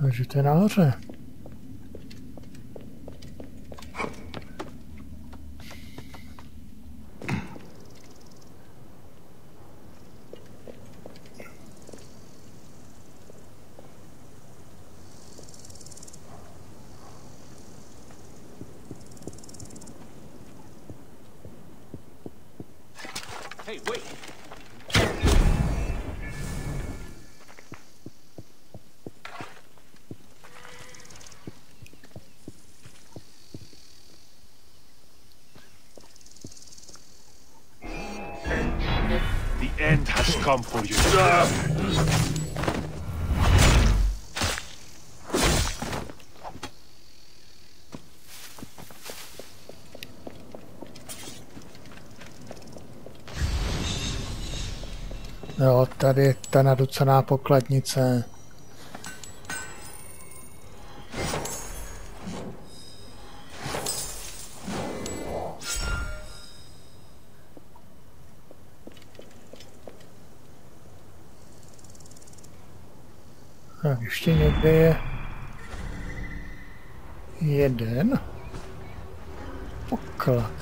Takže to je nahoře. Hey, wait! The end has come for you. Jo, tady je ta naducená pokladnice. Tak ještě někde je jeden poklad.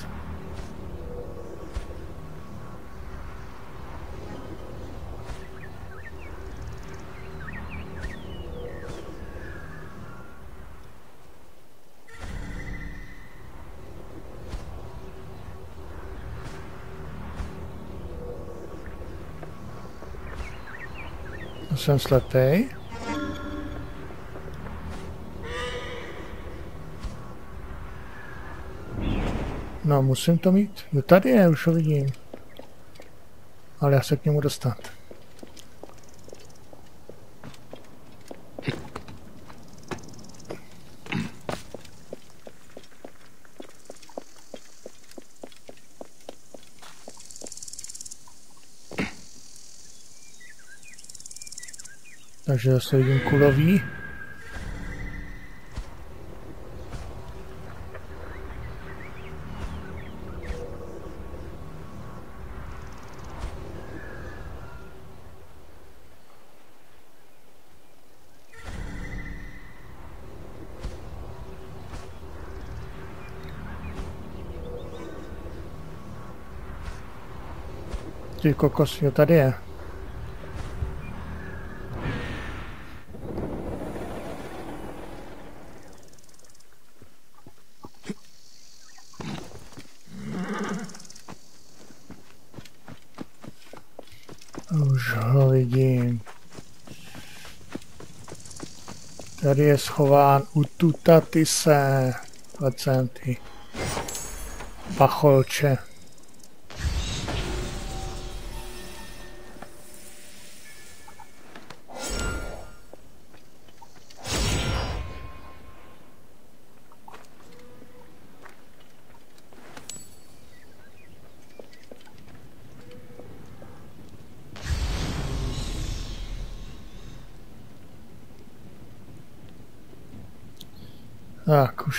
Jsem slepej. No, musím to mít. Jo, tady je, už ho vidím. Ale já se k němu dostat. Takže zase vidím kulový. Ty kokos, jo tady je. Už ho vidím. Tady je schován u Tutatise. Lecenty. Pacholče.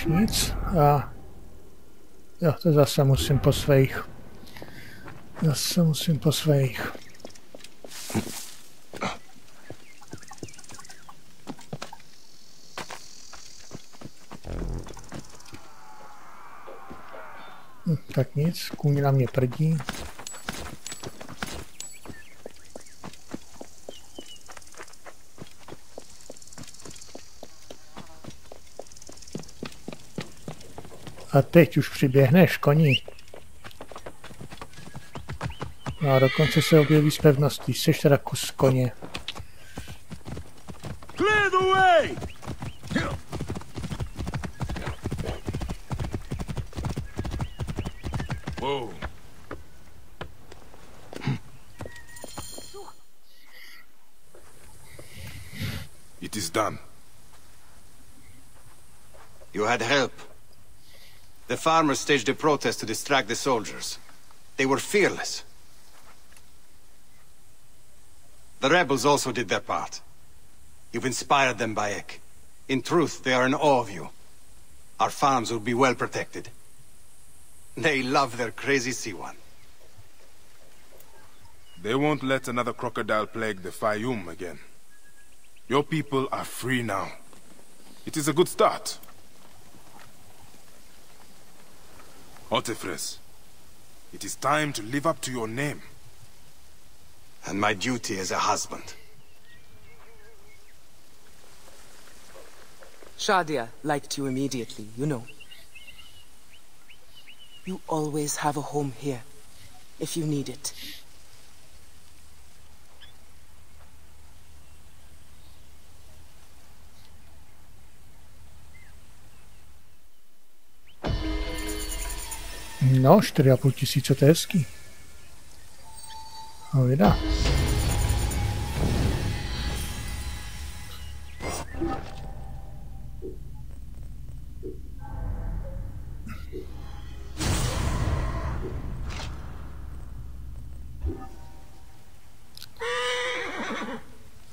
Nic. A jo, to zase musím po svých. Zase musím po svých. Hm, tak nic, kůň na mě prdí. A teď už přiběhneš, koní. No a dokonce se objeví z pevností. Jsi teda kus koně. Farmers staged a protest to distract the soldiers. They were fearless. The rebels also did their part. You've inspired them, Bayek. In truth, they are in awe of you. Our farms will be well protected. They love their crazy Siwan. They won't let another crocodile plague the Fayum again. Your people are free now. It is a good start. Hotephres, it is time to live up to your name. And my duty as a husband. Shadia liked you immediately, you know. You always have a home here. if you need it. No, 4,5 tisíce, to je hezký. No, vydá.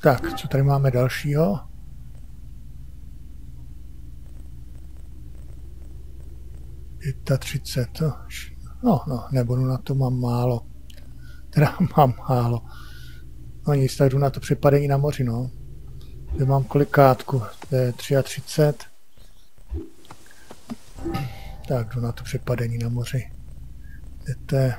Tak, co tady máme dalšího? Pěta třicet, no, no, nebudu na to, mám málo. Teda mám málo. No nic, tak jdu na to přepadení na moři, no. Kde mám kolikátku? To je 33. Tak jdu na to přepadení na moři. Kde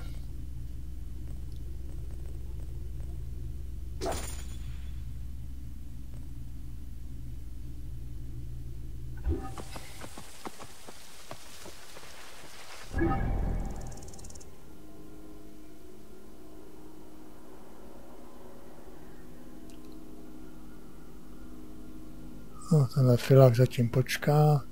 tenhle filák zatím počká.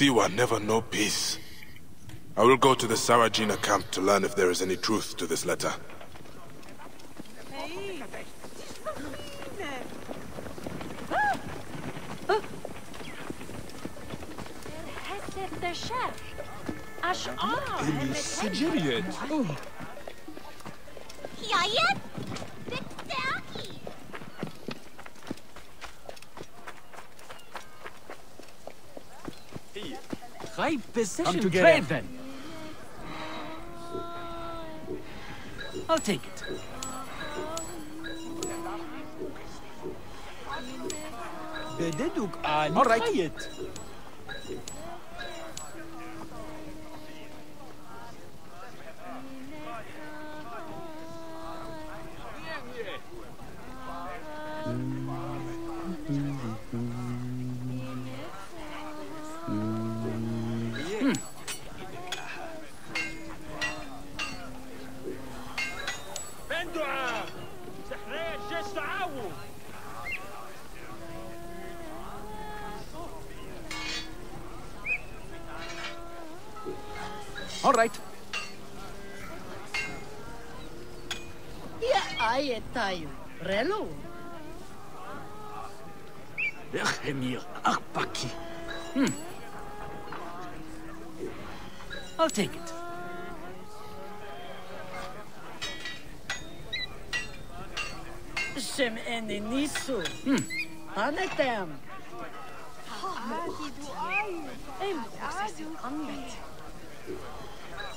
Siwa never know peace. I will go to the Sarajina camp to learn if there is any truth to this letter. Ele é High position Come to get trade him. then. I'll take it. بددك آن All All right. Iaaye tayo. Relo. Echemir Arpaki. Hmm. I'll take it. Shem enenisu. Hmm. Panetem. Agi do au. Em, was ist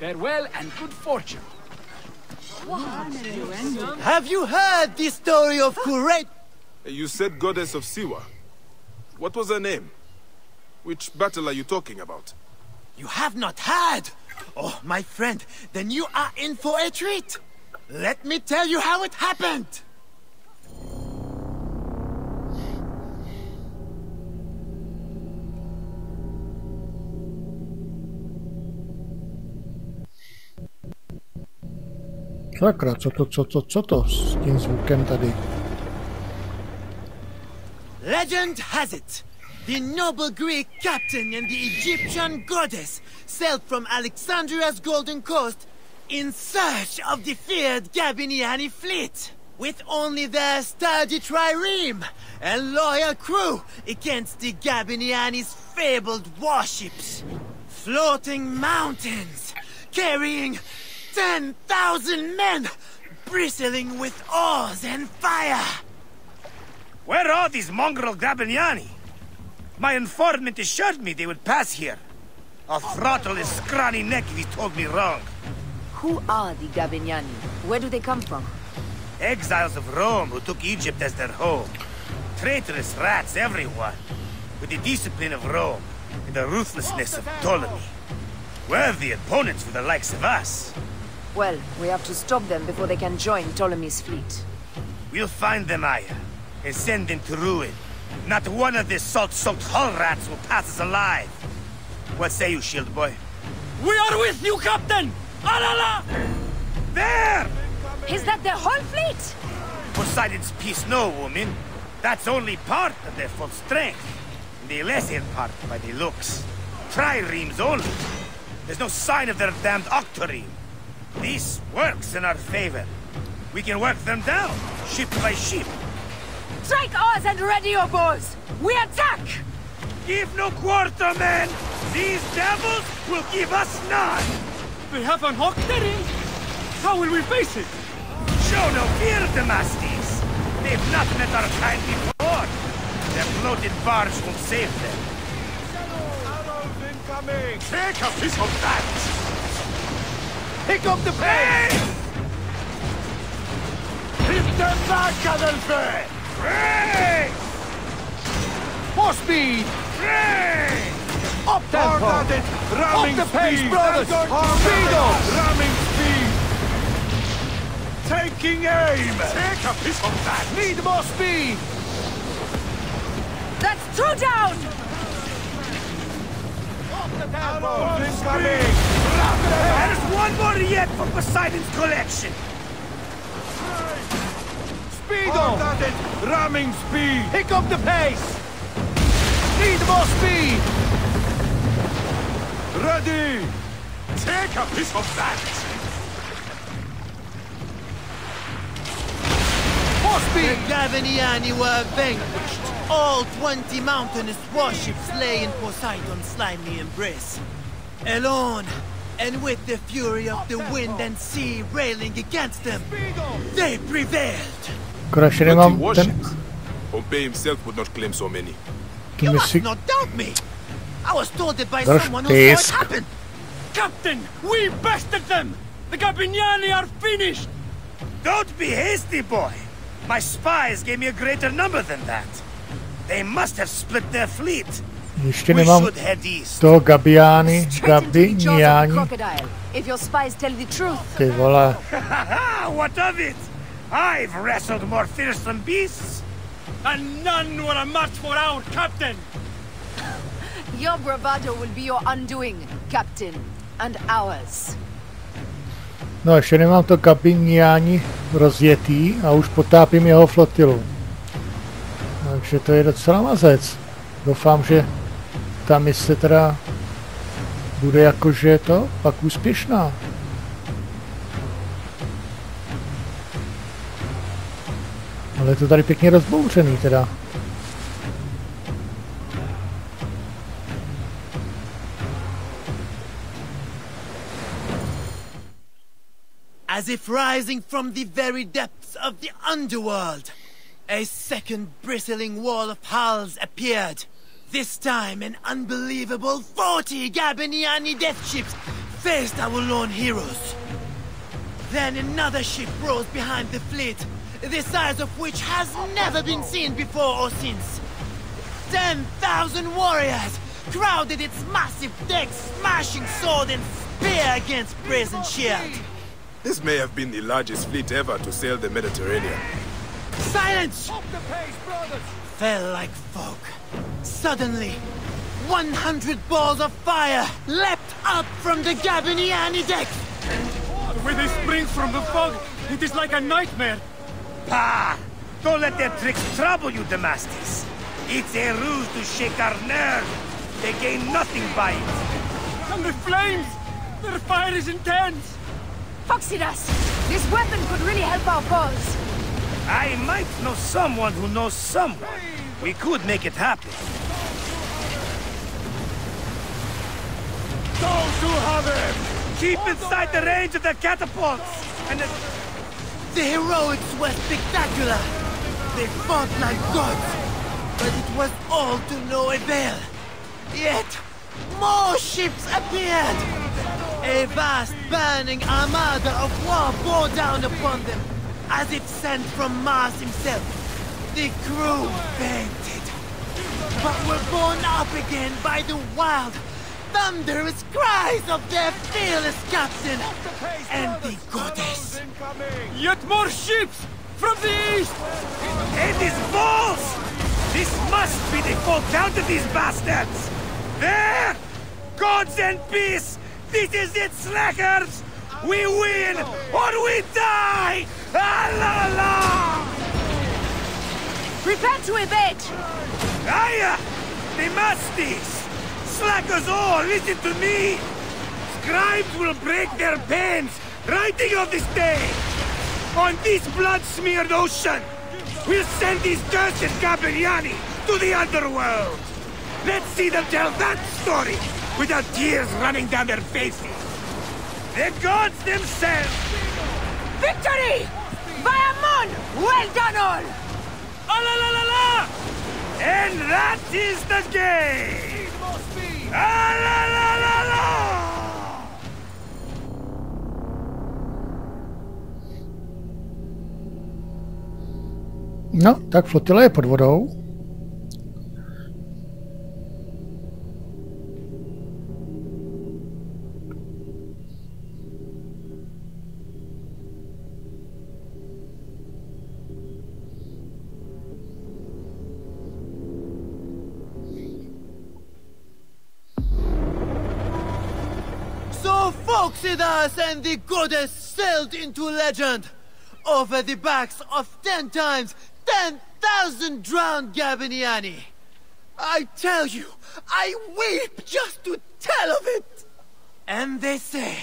Farewell and good fortune. What? Have you heard the story of Kuret? You said goddess of Siwa. What was her name? Which battle are you talking about? You have not heard? Oh, my friend, then you are in for a treat. Let me tell you how it happened. Sakra, co to, co to, co to s tím zvukem tady? Legend has it, the noble Greek captain and the Egyptian goddess sailed from Alexandria's Golden Coast in search of the feared Gabiniani fleet, with only their sturdy trireme and loyal crew against the Gabiniani's fabled warships. Floating mountains, carrying 10,000 men, bristling with oars and fire. Where are these mongrel Gabiniani? My informant assured me they would pass here. I'll throttle his scrawny neck if he told me wrong. Who are the Gabiniani? Where do they come from? Exiles of Rome who took Egypt as their home. Traitorous rats, everyone. With the discipline of Rome and the ruthlessness of Ptolemy. Worthy opponents for the likes of us. Well, we have to stop them before they can join Ptolemy's fleet. We'll find them, Aya, and send them to ruin. Not one of the salt-soaked hull rats will pass us alive. What say you, Shield Boy? We are with you, Captain! Alala! There! Is that their whole fleet? Poseidon's peace, no, woman. That's only part of their full strength. The lesser part by the looks. Triremes only. There's no sign of their damned octareme. This works in our favor. We can work them down, ship by ship. Strike ours and ready your bows! We attack! Give no quarter, men! These devils will give us none! They have an octareme? How will we face it? Show no fear, Damastes! They've not met our kind before! Their bloated barge will save them. Arrows incoming! Take a piece of that! Pick up the pace! Hit them back, Adelphi! Ray! More speed! Ray! Up tempo! Hard at it! Ramming Up the pace, speed! brothers! Hard Speed up! Ramming speed! Taking aim! Take a piece of that! Need more speed! That's two down! There's one more yet for Poseidon's collection! Speed up! Oh. it! Ramming speed! Pick up the pace! Need more speed! Ready! Take a piece of that! More speed! The Gabiniani were vanquished. All 20 mountainous warships lay in Poseidon's slimy embrace. Alone, and with the fury of the wind and sea railing against them, they prevailed. Akorát ještě But nemám the ten, warships. Pompey himself would not claim so many. tu You mi must si... not doubt me. I was told it by Drž someone who saw it happen. Captain, we bested them! The Gabiniani are finished! Don't be hasty, boy! My spies gave me a greater number than that. They must have split their fleet. Ještě We nemám should head east. toho Gabiány, Straight into the jaws of the Gabiniani. If your spies tell the truth. Ty vole, what of it? I've wrestled more fearsome beasts. And none were a match for our captain! Your bravado will be your undoing, Captain. And ours. no ještě nemám to Gabiniáni rozjetý a už potápím jeho flotilu. Takže to je docela mazec. Doufám, že ta mise teda bude jakože to pak úspěšná. Ale je to tady pěkně rozbouřený teda. As if rising from the very depths of the underworld, a second bristling wall of hulls appeared. This time, an unbelievable 40 Gabiniani death ships faced our lone heroes. Then another ship rose behind the fleet, the size of which has never been seen before or since. 10,000 warriors crowded its massive decks, smashing sword and spear against Brazen Shield. This may have been the largest fleet ever to sail the Mediterranean. Silence! Fell like fog. Suddenly, 100 balls of fire leapt up from the Gabiniani deck. The way they spring from the fog, it is like a nightmare. Pah! Don't let their tricks trouble you, Damastes. It's a ruse to shake our nerve. They gain nothing by it. And the flames! Their fire is intense! Phoxidas! This weapon could really help our cause. I might know someone who knows someone. We could make it happen. Those who have it! Keep inside the range of the catapults! And the... The heroics were spectacular. They fought like gods, but it was all to no avail. Yet, more ships appeared. A vast burning armada of war bore down upon them, as if sent from Mars himself. The crew fainted, but were borne up again by the wild, thunderous cries of their fearless captain and the goddess. Yet more ships! From the east! And these balls! This must be the full count of these bastards! There! Gods and peace! This is it, slackers! We win or we die! Ah la la! Prepare to evade! Aya! The masties! Slackers all, listen to me! Scribes will break their pens writing of this day! On this blood-smeared ocean! We'll send these cursed Gabiniani to the underworld! Let's see them tell that story without tears running down their faces! The gods themselves! Victory! By Amun! Well done all! Ah la la la la! And that is the game! Ah la la la la! No, tak flotila je pod vodou. Phoxidas and the goddess sailed into legend over the backs of ten times ten thousand drowned Gabiniani. I tell you, I weep just to tell of it. And they say,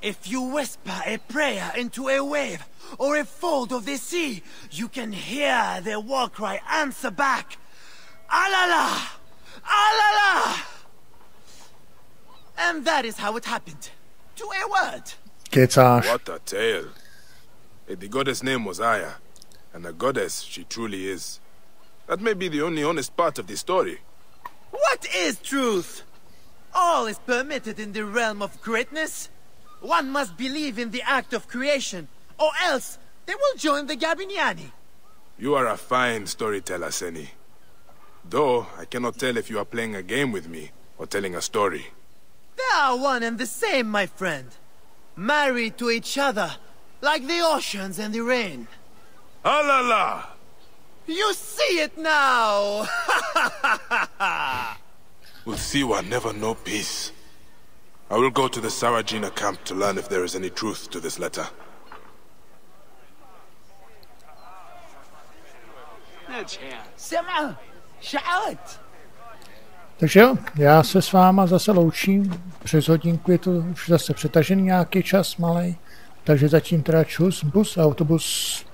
if you whisper a prayer into a wave or a fold of the sea, you can hear their war cry answer back, Alala! Alala! And that is how it happened. To a word. Kecáš. What a tale. The goddess' name was Aya, and a goddess she truly is. That may be the only honest part of the story. What is truth? All is permitted in the realm of greatness. One must believe in the act of creation, or else they will join the Gabiniani. You are a fine storyteller, Seni. Though, I cannot tell if you are playing a game with me or telling a story. They are one and the same, my friend. Married to each other, like the oceans and the rain. Alala! You see it now! Will Siwa never know peace? I will go to the Sarajina camp to learn if there is any truth to this letter. سمعة شعرت Takže jo, já se s váma zase loučím. Přes hodinku je to už zase přetažený nějaký čas malej. Takže zatím teda čus, bus, autobus